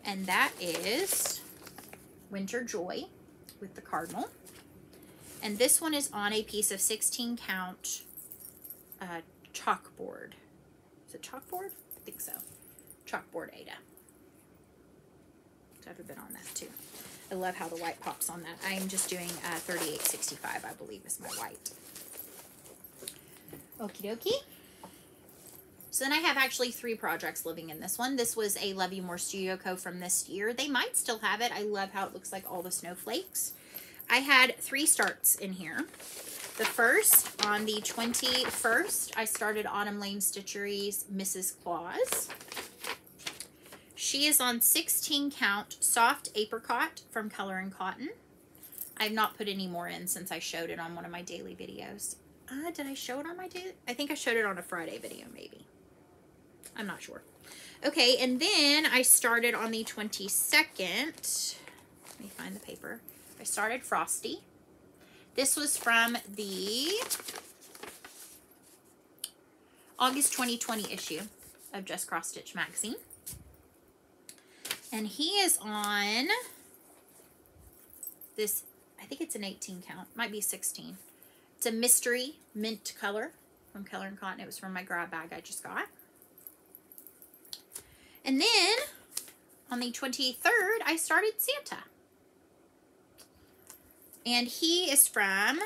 And that is Winter Joy with the cardinal. And this one is on a piece of 16 count uh, chalkboard. Is it chalkboard? I think so. Chalkboard Aida I've been on that too. I love how the white pops on that. I am just doing uh, 3865, I believe is my white. Okie dokie. So then I have actually three projects living in this one. This was a Love You More Studio Co. from this year. They might still have it. I love how it looks like all the snowflakes. I had three starts in here. The first, on the 21st, I started Autumn Lane Stitchery's Mrs. Claus. She is on 16 count soft apricot from Color and Cotton. I've not put any more in since I showed it on one of my daily videos. Uh, did I show it on my daily? I think I showed it on a Friday video, maybe. I'm not sure. Okay, and then I started on the 22nd. Let me find the paper. I started Frosty. This was from the August 2020 issue of Just Cross Stitch magazine. And he is on this, I think it's an 18 count, might be 16. It's a mystery mint color from Color and Cotton. It was from my grab bag I just got. And then on the 23rd, I started Santa. And he is from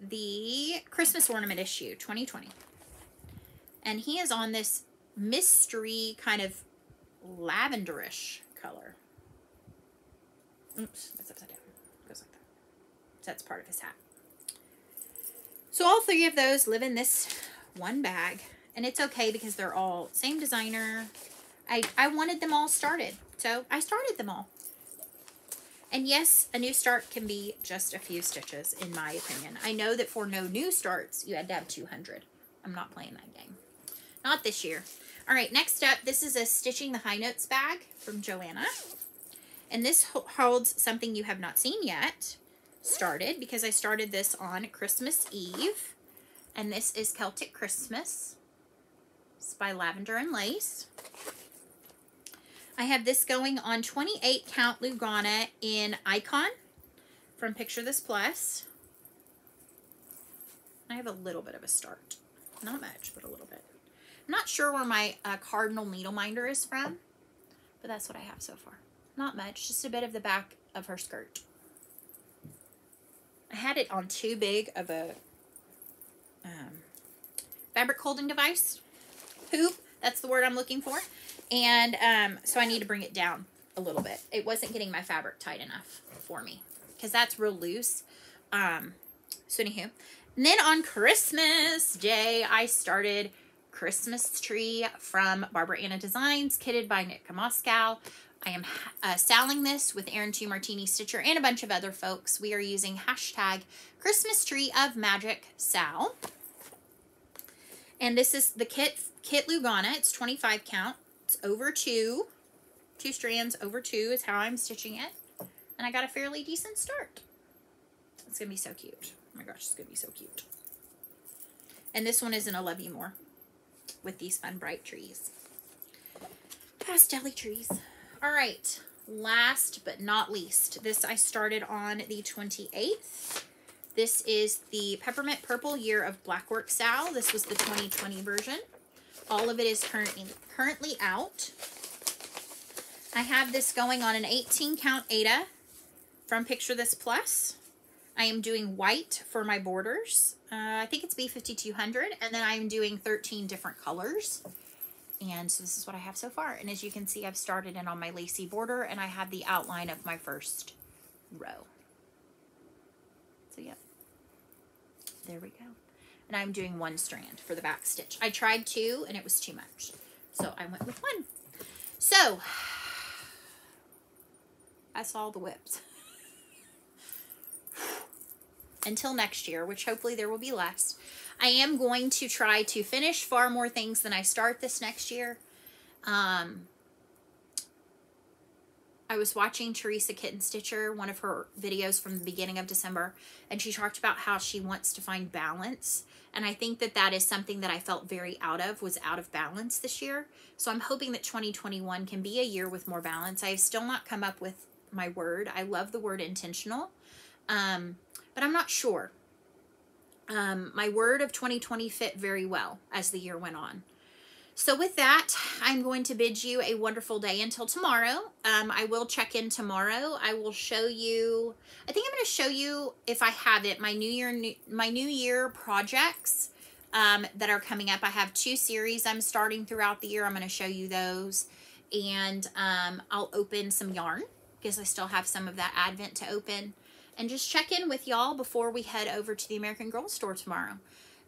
the Christmas Ornament issue 2020. And he is on this mystery kind of lavenderish color. Oops, that's upside down. goes like that. So that's part of his hat. So all three of those live in this one bag. And it's okay because they're all same designer. I, I wanted them all started. So I started them all. And yes, a new start can be just a few stitches, in my opinion. I know that for no new starts, you had to have 200. I'm not playing that game. Not this year. All right, next up, this is a Stitching the High Notes bag from Joanna. And this holds something you have not seen yet started because I started this on Christmas Eve. And this is Celtic Christmas. It's by Lavender and Lace. I have this going on 28 count Lugana in Icon from Picture This Plus. I have a little bit of a start. Not much, but a little bit. I'm not sure where my uh, Cardinal Needle Minder is from, but that's what I have so far. Not much, just a bit of the back of her skirt. I had it on too big of a um, fabric holding device. Hoop, that's the word I'm looking for. And um, so I need to bring it down a little bit. It wasn't getting my fabric tight enough for me because that's real loose. Um, so anywho, and then on Christmas Day, I started Christmas tree from Barbara Ana Designs, kitted by Nitka Moscow. I am uh, selling this with Aaron Two Martini Stitcher and a bunch of other folks. We are using hashtag Christmas Tree of Magic SAL. And this is the kit kit Lugana. It's 25 count. It's over two. Two strands over two is how I'm stitching it. And I got a fairly decent start. It's going to be so cute. Oh my gosh, it's going to be so cute. And this one is in a Love You More with these fun bright trees. Pastel trees. All right, last but not least, this I started on the 28th. This is the Peppermint Purple Year of Blackwork SAL. This was the 2020 version. All of it is currently currently out. I have this going on an 18 count Aida from Picture This Plus. I am doing white for my borders. Uh, I think it's B5200 and then I'm doing 13 different colors. And so this is what I have so far. And as you can see, I've started in on my lacy border and I have the outline of my first row. So yeah, there we go. And I'm doing one strand for the back stitch. I tried two and it was too much. So I went with one. So I saw the WIPs. Until next year, which hopefully there will be less. I am going to try to finish far more things than I start this next year. Um, I was watching Teresa Kitten Stitcher, one of her videos from the beginning of December, and she talked about how she wants to find balance. And I think that that is something that I felt very out of, was out of balance this year. So I'm hoping that 2021 can be a year with more balance. I have still not come up with my word. I love the word intentional, um, but I'm not sure. Um, my word of 2020 fit very well as the year went on. So with that, I'm going to bid you a wonderful day until tomorrow. Um, I will check in tomorrow. I will show you, I think I'm going to show you, if I have it, my New Year, new, my New Year projects um, that are coming up. I have two series I'm starting throughout the year. I'm going to show you those. And um, I'll open some yarn because I still have some of that Advent to open. And just check in with y'all before we head over to the American Girl store tomorrow.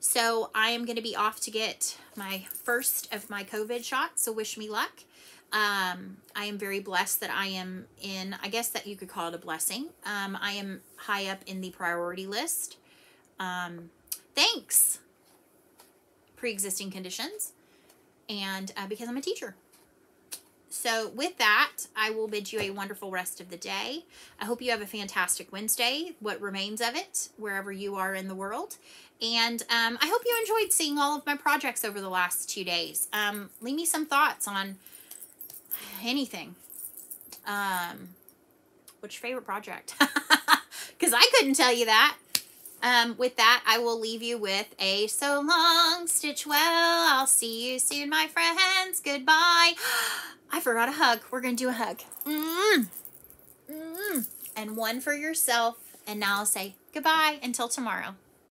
So I am going to be off to get my first of my COVID shots, so wish me luck. Um, I am very blessed that I am in, I guess that you could call it a blessing. Um, I am high up in the priority list. Um, thanks, pre-existing conditions, and uh, because I'm a teacher. So with that, I will bid you a wonderful rest of the day. I hope you have a fantastic Wednesday, what remains of it, wherever you are in the world. And um, I hope you enjoyed seeing all of my projects over the last two days. Um, leave me some thoughts on anything. Um, what's your favorite project? Because I couldn't tell you that. Um, with that, I will leave you with a so long, stitch well. I'll see you soon, my friends. Goodbye. I forgot a hug. We're going to do a hug. Mm. Mm. And one for yourself. And now I'll say goodbye until tomorrow.